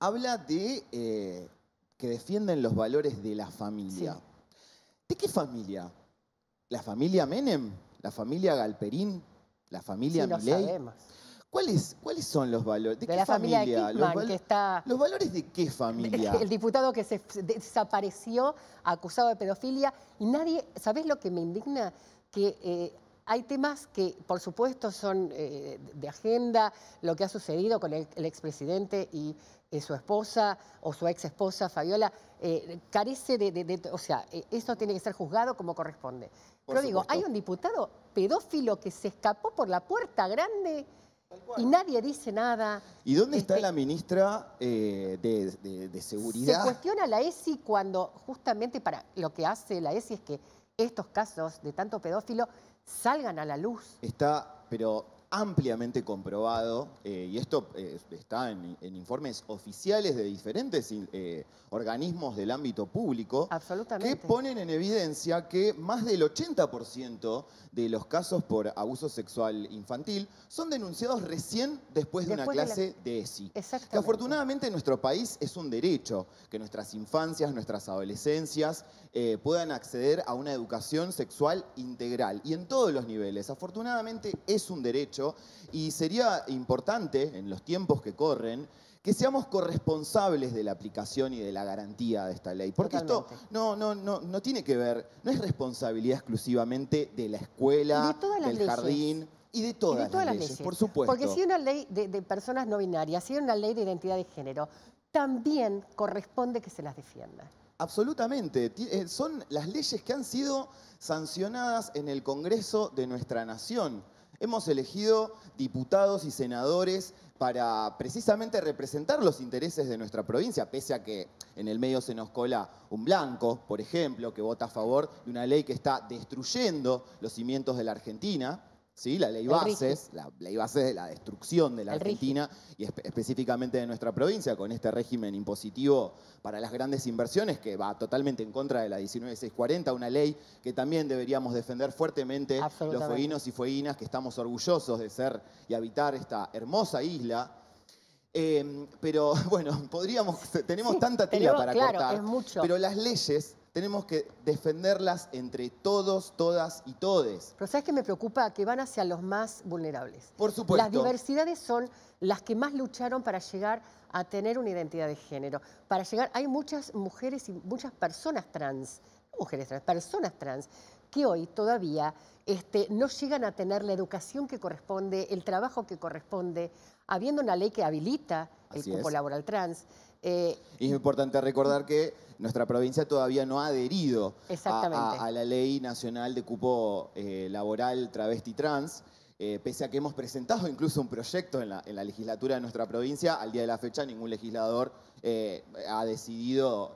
habla de eh, que defienden los valores de la familia. ¿De qué familia? ¿La familia Menem? ¿La familia Galperín? ¿La familia Sí, lo Milei? sabemos. ¿Cuáles, ¿Cuáles son los valores? ¿De, De qué la familia familia? de Los que está... ¿Los valores de qué familia? [laughs] El diputado que se desapareció acusado de pedofilia y nadie, ¿sabés lo que me indigna? Que eh, hay temas que por supuesto son eh, de agenda, lo que ha sucedido con el, el expresidente y eh, su esposa o su ex esposa Fabiola, eh, carece de, de- de- o sea, esto tiene que ser juzgado como corresponde. Por Pero digo, hay un diputado pedófilo que se escapó por la puerta grande y nadie dice nada. ¿Y dónde está Este- la ministra eh, de, de- de Se Seguridad? cuestiona la ESI cuando justamente para lo que hace la ESI es que estos casos de tanto pedófilo salgan a la luz. Está, pero ampliamente comprobado, eh, y esto eh, está en, en informes oficiales de diferentes eh, organismos del ámbito público, que ponen en evidencia que más del 80% de los casos por abuso sexual infantil son denunciados recién después de Después una de la- clase de ESI. Que afortunadamente en nuestro país es un derecho que nuestras infancias, nuestras adolescencias eh, puedan acceder a una educación sexual integral y en todos los niveles. Afortunadamente es un derecho y sería importante en los tiempos que corren que seamos corresponsables de la aplicación y de la garantía de esta ley. Porque esto no, no, no, no tiene que ver, no es responsabilidad exclusivamente de la escuela, Y de del leyes. jardín y de Y todas, de todas las, las leyes, leyes. por supuesto. Porque si hay una ley de, de personas no binarias, si hay una ley de identidad de género, también corresponde que se las defienda. Absolutamente. Eh, Son las leyes que han sido sancionadas en el Congreso de nuestra nación. Hemos elegido diputados y senadores para precisamente representar los intereses de nuestra provincia, pese a que en el medio se nos cola un blanco, por ejemplo, que vota a favor de una ley que está destruyendo los cimientos de la Argentina. ¿Sí? La ley bases, la ley bases de la destrucción de la El RIGI. Argentina y espe- específicamente de nuestra provincia, con este régimen impositivo para las grandes inversiones que va totalmente en contra de la 19640, una ley que también deberíamos defender fuertemente los fueguinos y fueguinas que estamos orgullosos de ser y habitar esta hermosa isla. Eh, pero [laughs] bueno, podríamos, tenemos tanta tela tenemos- para claro, cortar. es mucho. Pero las leyes tenemos que defenderlas entre todos, todas y todes. Pero ¿sabes qué me preocupa? Que van hacia los más vulnerables. Por supuesto. Las diversidades son las que más lucharon para llegar a tener una identidad de género. Para llegar, hay muchas mujeres y muchas personas trans, no mujeres trans, personas trans, que hoy todavía este, no llegan a tener la educación que corresponde, el trabajo que corresponde, habiendo una ley que habilita el Así cupo es. laboral trans. Eh, Y es importante recordar que nuestra provincia todavía no ha adherido a- Exactamente. A, a la ley nacional de cupo eh, laboral travesti trans. eh, pese a que hemos presentado incluso un proyecto en la, en la legislatura de nuestra provincia, al día de la fecha ningún legislador ha decidido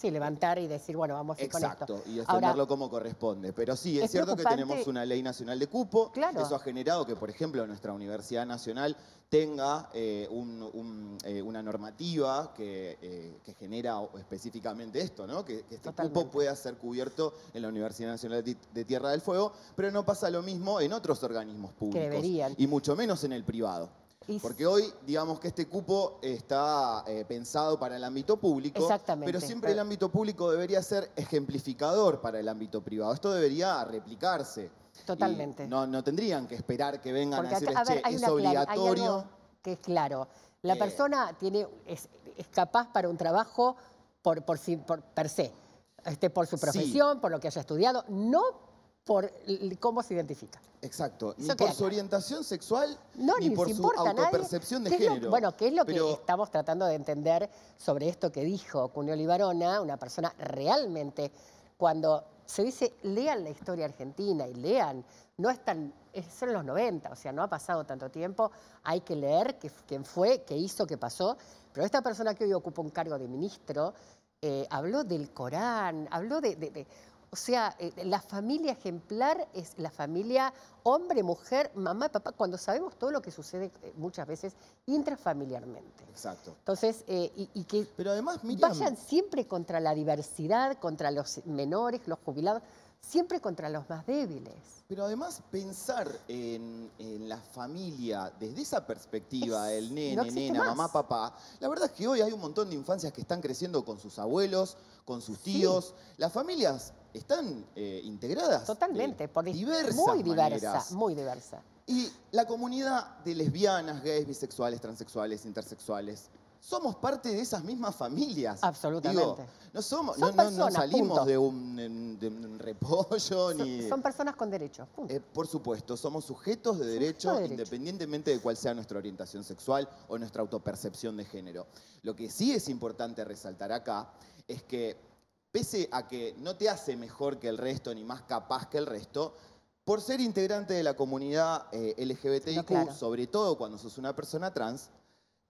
sí, levantar y decir, bueno, vamos a ir con Exacto, esto. y defenderlo como corresponde. Pero sí, es, es cierto que tenemos una ley nacional de cupo. Claro. Eso ha generado que, por ejemplo, nuestra Universidad Nacional tenga eh, un- un, eh, una normativa que, eh, que genera específicamente esto, ¿no? que, que este Totalmente. cupo pueda ser cubierto en la Universidad Nacional de, de Tierra del Fuego, pero no pasa lo mismo en otros organismos públicos. deberían. Y mucho menos en el privado. Porque hoy, digamos que este cupo está eh, pensado para el ámbito público, Exactamente. pero siempre el ámbito público debería ser ejemplificador para el ámbito privado. Esto debería replicarse. Totalmente. Y no, no tendrían que esperar que vengan Porque a acá- decirles, a ver, che, hay es hay obligatorio. algo que es claro. La Eh, persona tiene, es, es capaz para un trabajo por, por, por per se, este, por su Sí. profesión, por lo que haya estudiado, no por cómo se identifica. Exacto. Ni por su orientación sexual, No, ni ni por su autopercepción de ¿Qué es lo- género. bueno, ¿qué es lo Pero- que estamos tratando de entender sobre esto que dijo Cuneo Libarona, una persona realmente, cuando se dice, lean la historia argentina y lean, no están, son los 90, o sea, no ha pasado tanto tiempo, hay que leer quién fue, qué hizo, qué pasó, pero esta persona que hoy ocupa un cargo de ministro, eh, habló del Corán, habló de... de- de- o sea, eh, la familia ejemplar es la familia hombre, mujer, mamá y papá, cuando sabemos todo lo que sucede eh, muchas veces intrafamiliarmente. Exacto. Entonces, eh, y, y que Pero además, Miriam, vayan siempre contra la diversidad, contra los menores, los jubilados, siempre contra los más débiles. Pero además pensar en, en la familia desde esa perspectiva, Es- el nene, nena, más. mamá, papá, la verdad es que hoy hay un montón de infancias que están creciendo con sus abuelos, con sus Sí. tíos. Las familias están eh, integradas. Totalmente, por diversas muy diversa, maneras. muy diversa. Y la comunidad de lesbianas, gays, bisexuales, transexuales, intersexuales, somos parte de esas mismas familias. Absolutamente. Digo, no, somos, Son no, no- no personas, salimos punto. de un, de un repollo Son, ni... son personas con derechos. punto. Eh, por supuesto, somos sujetos de derecho, de derecho. independientemente de cuál sea nuestra orientación sexual o nuestra autopercepción de género. Lo que sí es importante resaltar acá es que, pese a que no te hace mejor que el resto ni más capaz que el resto, por ser integrante de la comunidad eh, LGBTIQ, No, claro. sobre todo cuando sos una persona trans,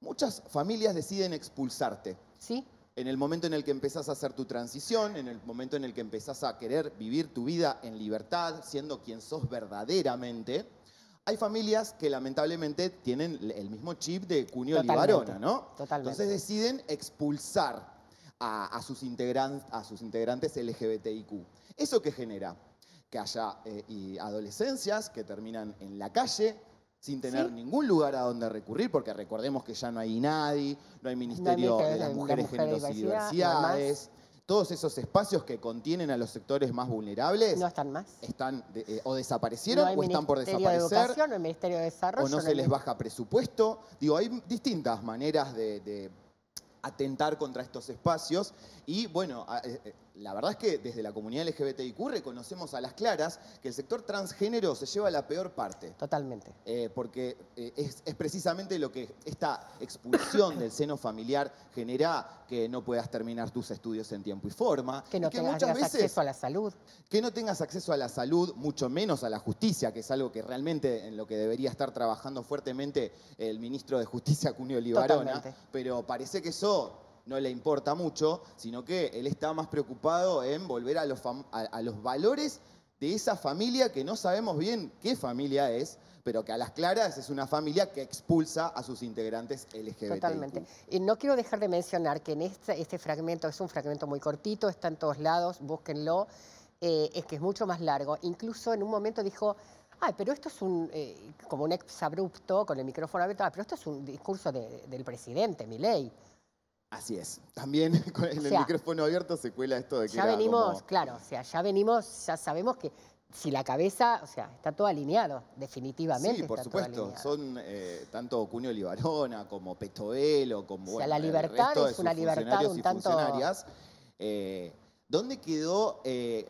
muchas familias deciden expulsarte. ¿Sí? En el momento en el que empezás a hacer tu transición, en el momento en el que empezás a querer vivir tu vida en libertad, siendo quien sos verdaderamente, hay familias que lamentablemente tienen el mismo chip de Cunio Totalmente, Libarona, ¿no? totalmente. Entonces deciden expulsar a, a sus integran- a sus integrantes LGBTIQ. ¿Eso qué genera? Que haya eh, y adolescencias que terminan en la calle sin tener Sí. ningún lugar a donde recurrir, porque recordemos que ya no hay nadie, no hay Ministerio de las la Mujeres, Mujer y Géneros y Diversidad, Diversidades. Todos esos espacios que contienen a los sectores más vulnerables No están más. están de- eh, o desaparecieron no o están por Ministerio de desaparecer Educación, no hay Ministerio de Desarrollo. o no se les baja presupuesto. Digo, hay distintas maneras de, de atentar contra estos espacios y bueno, eh, eh, la verdad es que desde la comunidad LGBTIQ reconocemos a las claras que el sector transgénero se lleva la peor parte. Totalmente. Eh, porque eh, es, es precisamente lo que esta expulsión del seno familiar genera que no puedas terminar tus estudios en tiempo y forma. Que no y tengas muchas veces acceso a la salud. que no tengas acceso a la salud, mucho menos a la justicia, que es algo que realmente en lo que debería estar trabajando fuertemente el ministro de Justicia, Cunio Libarona, Totalmente. pero parece que eso no le importa mucho, sino que él está más preocupado en volver a los, valores de esa familia que no sabemos bien qué familia es, pero que a las claras es una familia que expulsa a sus integrantes LGBT. Totalmente. Y no quiero dejar de mencionar que en este, este fragmento, es un fragmento muy cortito, está en todos lados, búsquenlo, eh, es que es mucho más largo. Incluso en un momento dijo, ay, pero esto es un, eh, como un exabrupto con el micrófono abierto, ah, pero esto es un discurso de- del presidente, Milei. Así es. También [laughs] con el, O sea, micrófono abierto se cuela esto de que Ya era venimos, como- claro, o sea, ya venimos, ya sabemos que si la cabeza, o sea, está todo alineado, definitivamente Sí, por está supuesto. Son eh, tanto Cunio Libarona como Petoelo, como sea, bueno, la libertad es una libertad un tanto-. Eh, ¿Dónde quedó eh,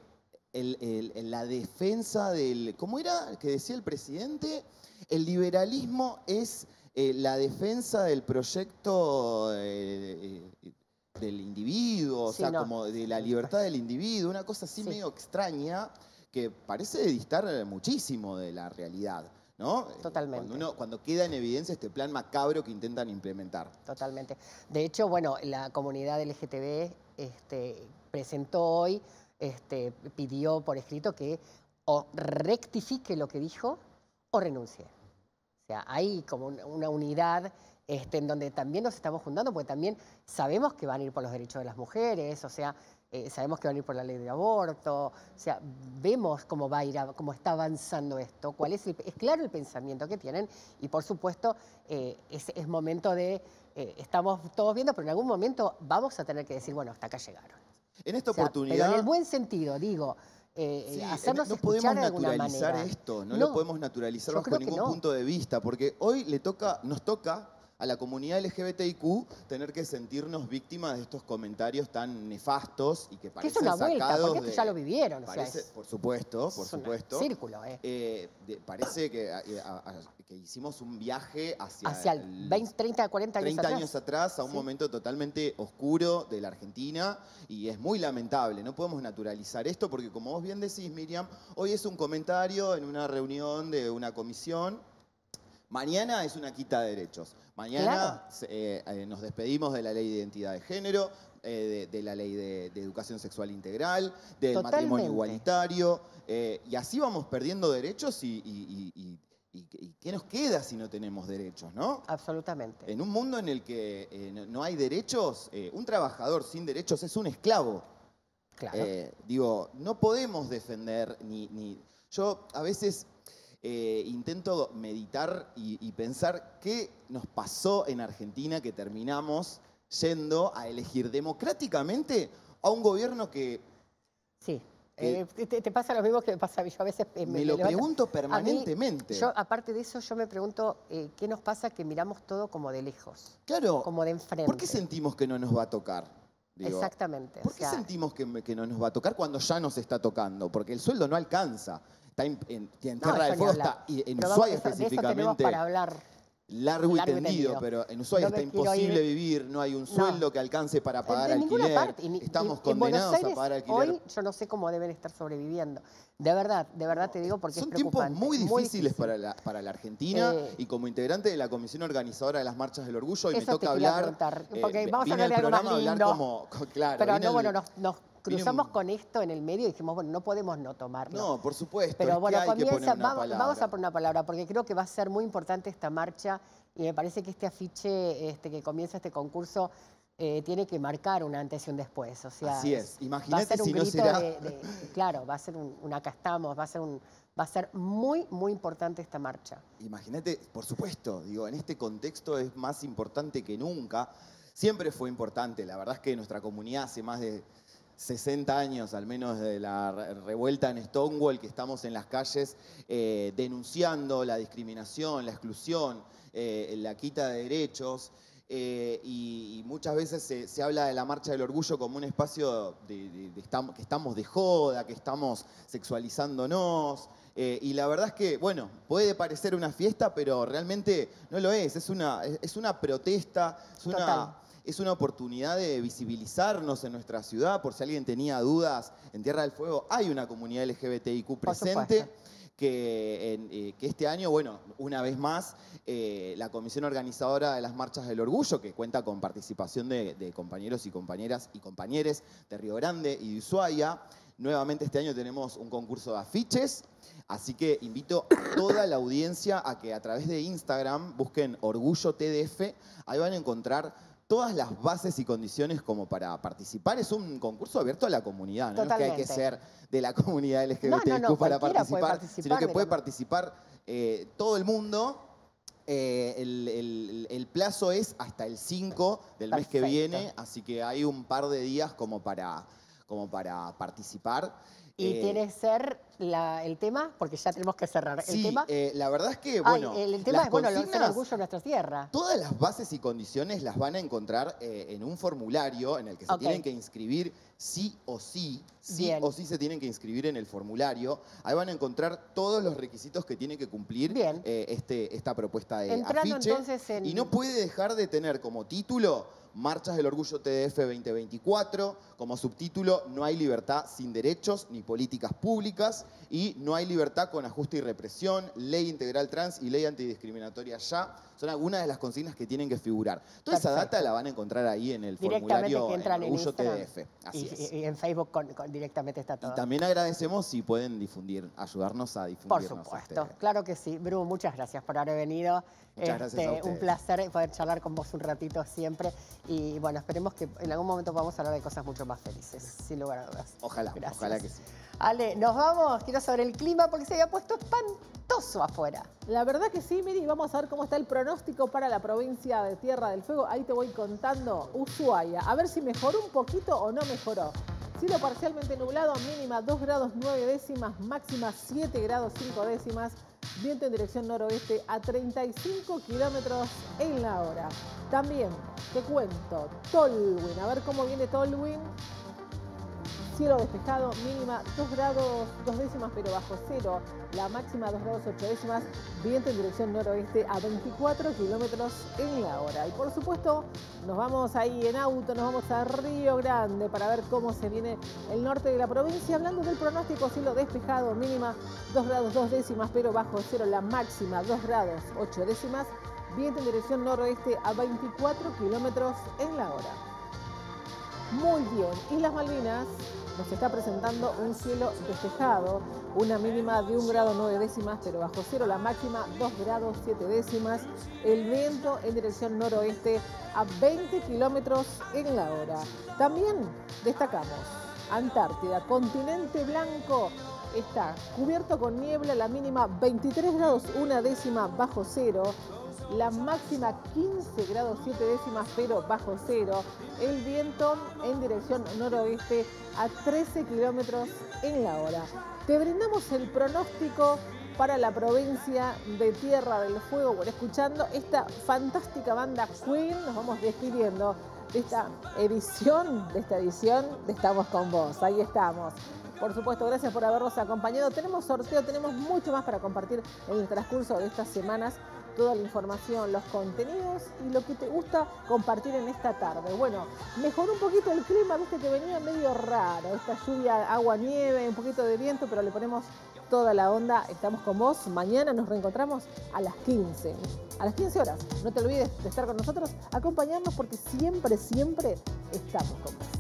el- el- la defensa del. ¿Cómo era que decía el presidente? El liberalismo es eh, la defensa del proyecto eh, eh, del individuo, o sea, no. como de la libertad del individuo, una cosa así Sí. medio extraña que parece distar muchísimo de la realidad. ¿no? Totalmente. Cuando, uno, cuando queda en evidencia este plan macabro que intentan implementar. Totalmente. De hecho, bueno, la comunidad LGTB este, presentó hoy, este, pidió por escrito que o rectifique lo que dijo o renuncie. O sea, hay como un- una unidad este, en donde también nos estamos juntando, porque también sabemos que van a ir por los derechos de las mujeres, o sea, eh, sabemos que van a ir por la ley de aborto, o sea, vemos cómo va a ir, a- cómo está avanzando esto, cuál es, el- es claro el pensamiento que tienen y por supuesto eh, es, es momento de, eh, estamos todos viendo, pero en algún momento vamos a tener que decir, bueno, hasta acá llegaron. En esta O sea, oportunidad. Pero en el buen sentido, digo, eh, Sí, hacernos no podemos de naturalizar manera. esto, no, No, lo podemos naturalizar bajo que ningún no. punto de vista, porque hoy le toca, nos toca a la comunidad LGBTIQ tener que sentirnos víctimas de estos comentarios tan nefastos y que Que es parecen una vuelta, sacados porque esto de- ya lo vivieron. o sea, parece- es- por supuesto, por es un supuesto. círculo, eh. Eh, de- parece que, a- a- que hicimos un viaje hacia, hacia el 20, 30, 40 años 30 atrás. años atrás a un Sí. momento totalmente oscuro de la Argentina y es muy lamentable. No podemos naturalizar esto porque, como vos bien decís, Miriam, hoy es un comentario en una reunión de una comisión. Mañana es una quita de derechos. Mañana Claro. eh, eh, nos despedimos de la ley de identidad de género, eh, de, de la ley de, de educación sexual integral, del Totalmente. matrimonio igualitario, eh, y así vamos perdiendo derechos y, y- y- y- ¿qué nos queda si no tenemos derechos, no? Absolutamente. En un mundo en el que eh, no- no hay derechos, eh, un trabajador sin derechos es un esclavo. Claro. Eh, digo, no podemos defender ni... ni- Yo a veces intento meditar y, y pensar qué nos pasó en Argentina que terminamos yendo a elegir democráticamente a un gobierno que Sí. Eh, te, te pasa lo mismo que me pasa a mí. Yo a veces eh, me lo levanto- pregunto mí, permanentemente. yo, aparte de eso, yo me pregunto eh, qué nos pasa que miramos todo como de lejos, claro, como de enfrente. ¿por qué sentimos que no nos va a tocar? Digo, Exactamente. ¿Por o qué sea, sentimos que, que no nos va a tocar cuando ya nos está tocando? Porque el sueldo no alcanza. Está en, en- en no, Tierra del Fuego está, y en Pero Ushuaia eso- de eso tenemos específicamente, para hablar. Largo y largo y tendido, tendido. pero en Ushuaia No está me imposible ir- vivir, no hay un No. sueldo que alcance para pagar en alquiler, parte. Estamos en condenados Aires, a pagar alquiler. Hoy yo no sé cómo deben estar sobreviviendo. De verdad, de verdad te digo porque Son es tiempos muy difíciles difícil. para, la, para la Argentina Eh, y como integrante de la comisión organizadora de las marchas del orgullo, y me Eso te toca hablar. eh, porque vamos a hablar de algo más lindo. como, co- [laughs] claro, Pero no, al- bueno, nos, nos cruzamos con esto en el medio y dijimos, bueno, no podemos no tomarlo. No, por supuesto. es Pero bueno, que comienza, vamos, vamos a poner una palabra, porque creo que va a ser muy importante esta marcha y me parece que este afiche este, que comienza este concurso eh, tiene que marcar un antes y un después. O sea, Así es. Imagínate si no será- de, de- claro, va a ser un, un acá estamos, va a ser un, va a ser muy, muy importante esta marcha. Imagínate, por supuesto, digo, en este contexto es más importante que nunca. Siempre fue importante, la verdad es que nuestra comunidad hace más de 60 años, al menos de la re- revuelta en Stonewall, que estamos en las calles eh, denunciando la discriminación, la exclusión, eh, la quita de derechos. eh, y, muchas veces se, habla de la marcha del orgullo como un espacio que estamos de joda, que estamos sexualizándonos. y la verdad es que, bueno, puede parecer una fiesta, pero realmente no lo es. Es una, es- una protesta, es una. Es una oportunidad de visibilizarnos en nuestra ciudad. Por si alguien tenía dudas, en Tierra del Fuego hay una comunidad LGBTIQ presente. supuesto. Que, en- eh, que este año, bueno, una vez más, eh, la comisión organizadora de las marchas del orgullo, que cuenta con participación de, de compañeros y compañeras y compañeres de Río Grande y de Ushuaia, nuevamente este año tenemos un concurso de afiches, así que invito a toda la audiencia a que a través de Instagram busquen Orgullo TDF, ahí van a encontrar todas las bases y condiciones como para participar. Es un concurso abierto a la comunidad, no es que hay que ser de la [laughs] comunidad LGBTQ No, no, no, para participar, participar sino que de puede la- participar eh, todo el mundo. Eh, el, el- el plazo es hasta el 5 del mes que viene, así que hay un par de días como para, como para participar. Y Eh, tiene que ser la- el tema, porque ya tenemos que cerrar. El tema. eh, la verdad es que, Ay, bueno, el, el tema es bueno, ser orgullo de nuestra tierra. Todas las bases y condiciones las van a encontrar eh, en un formulario en el que se tienen que inscribir sí o sí, sí Bien. o sí se tienen que inscribir en el formulario. Ahí van a encontrar todos los requisitos que tiene que cumplir eh, este, esta propuesta de Entrando afiche. entonces en- Y no puede dejar de tener como título Marchas del Orgullo TDF 2024, como subtítulo No hay libertad sin derechos ni políticas públicas y No hay libertad con ajuste y represión, Ley Integral Trans y Ley Antidiscriminatoria ya. Son algunas de las consignas que tienen que figurar. Toda esa data la van a encontrar ahí en el formulario que en Orgullo. TDF. Así y. y- y en Facebook con- con- directamente está todo. Y también agradecemos si pueden difundir, ayudarnos a Por difundirnos. supuesto, este- claro que sí. Bru, muchas gracias por haber venido. Este, Muchas gracias a un ustedes. placer poder charlar con vos un ratito siempre. Y bueno, esperemos que en algún momento podamos hablar de cosas mucho más felices, sin lugar a dudas. Ojalá, Gracias. ojalá que sí. Ale, nos vamos. Quiero saber el clima porque se había puesto espantoso afuera. La verdad que sí, Miri, vamos a ver cómo está el pronóstico para la provincia de Tierra del Fuego. Ahí te voy contando Ushuaia. A ver si mejoró un poquito o no mejoró. Cielo parcialmente nublado, mínima 2 grados 9 décimas, máxima 7 grados 5 décimas. Viento en dirección noroeste a 35 kilómetros en la hora. También te cuento, Tolwyn. A ver cómo viene Tolwyn. Cielo despejado, mínima 2 grados 2 décimas, pero bajo cero. La máxima 2 grados 8 décimas. Viento en dirección noroeste a 24 kilómetros en la hora. Y por supuesto, nos vamos ahí en auto, nos vamos a Río Grande para ver cómo se viene el norte de la provincia. Hablando del pronóstico, cielo despejado, mínima 2 grados 2 décimas, pero bajo cero. La máxima 2 grados 8 décimas. Viento en dirección noroeste a 24 kilómetros en la hora. Muy bien, Islas Malvinas nos está presentando un cielo despejado, una mínima de 1 grado 9 décimas, pero bajo cero la máxima 2 grados 7 décimas, el viento en dirección noroeste a 20 kilómetros en la hora. También destacamos Antártida, continente blanco, está cubierto con niebla, la mínima 23 grados 1 décima bajo cero, la máxima 15 grados 7 décimas, pero bajo cero. El viento en dirección noroeste a 13 kilómetros en la hora. Te brindamos el pronóstico para la provincia de Tierra del Fuego. Bueno, escuchando esta fantástica banda Queen, nos vamos despidiendo de esta edición, de esta edición de Estamos con Vos. Ahí estamos. Por supuesto, gracias por habernos acompañado. Tenemos sorteo, tenemos mucho más para compartir en el transcurso de estas semanas. Toda la información, los contenidos y lo que te gusta compartir en esta tarde. Bueno, mejoró un poquito el clima, viste que venía medio raro. Esta lluvia, agua, nieve, un poquito de viento, pero le ponemos toda la onda. Estamos con vos. Mañana nos reencontramos a las 15. A las 15 horas. No te olvides de estar con nosotros, acompañarnos porque siempre, siempre estamos con vos.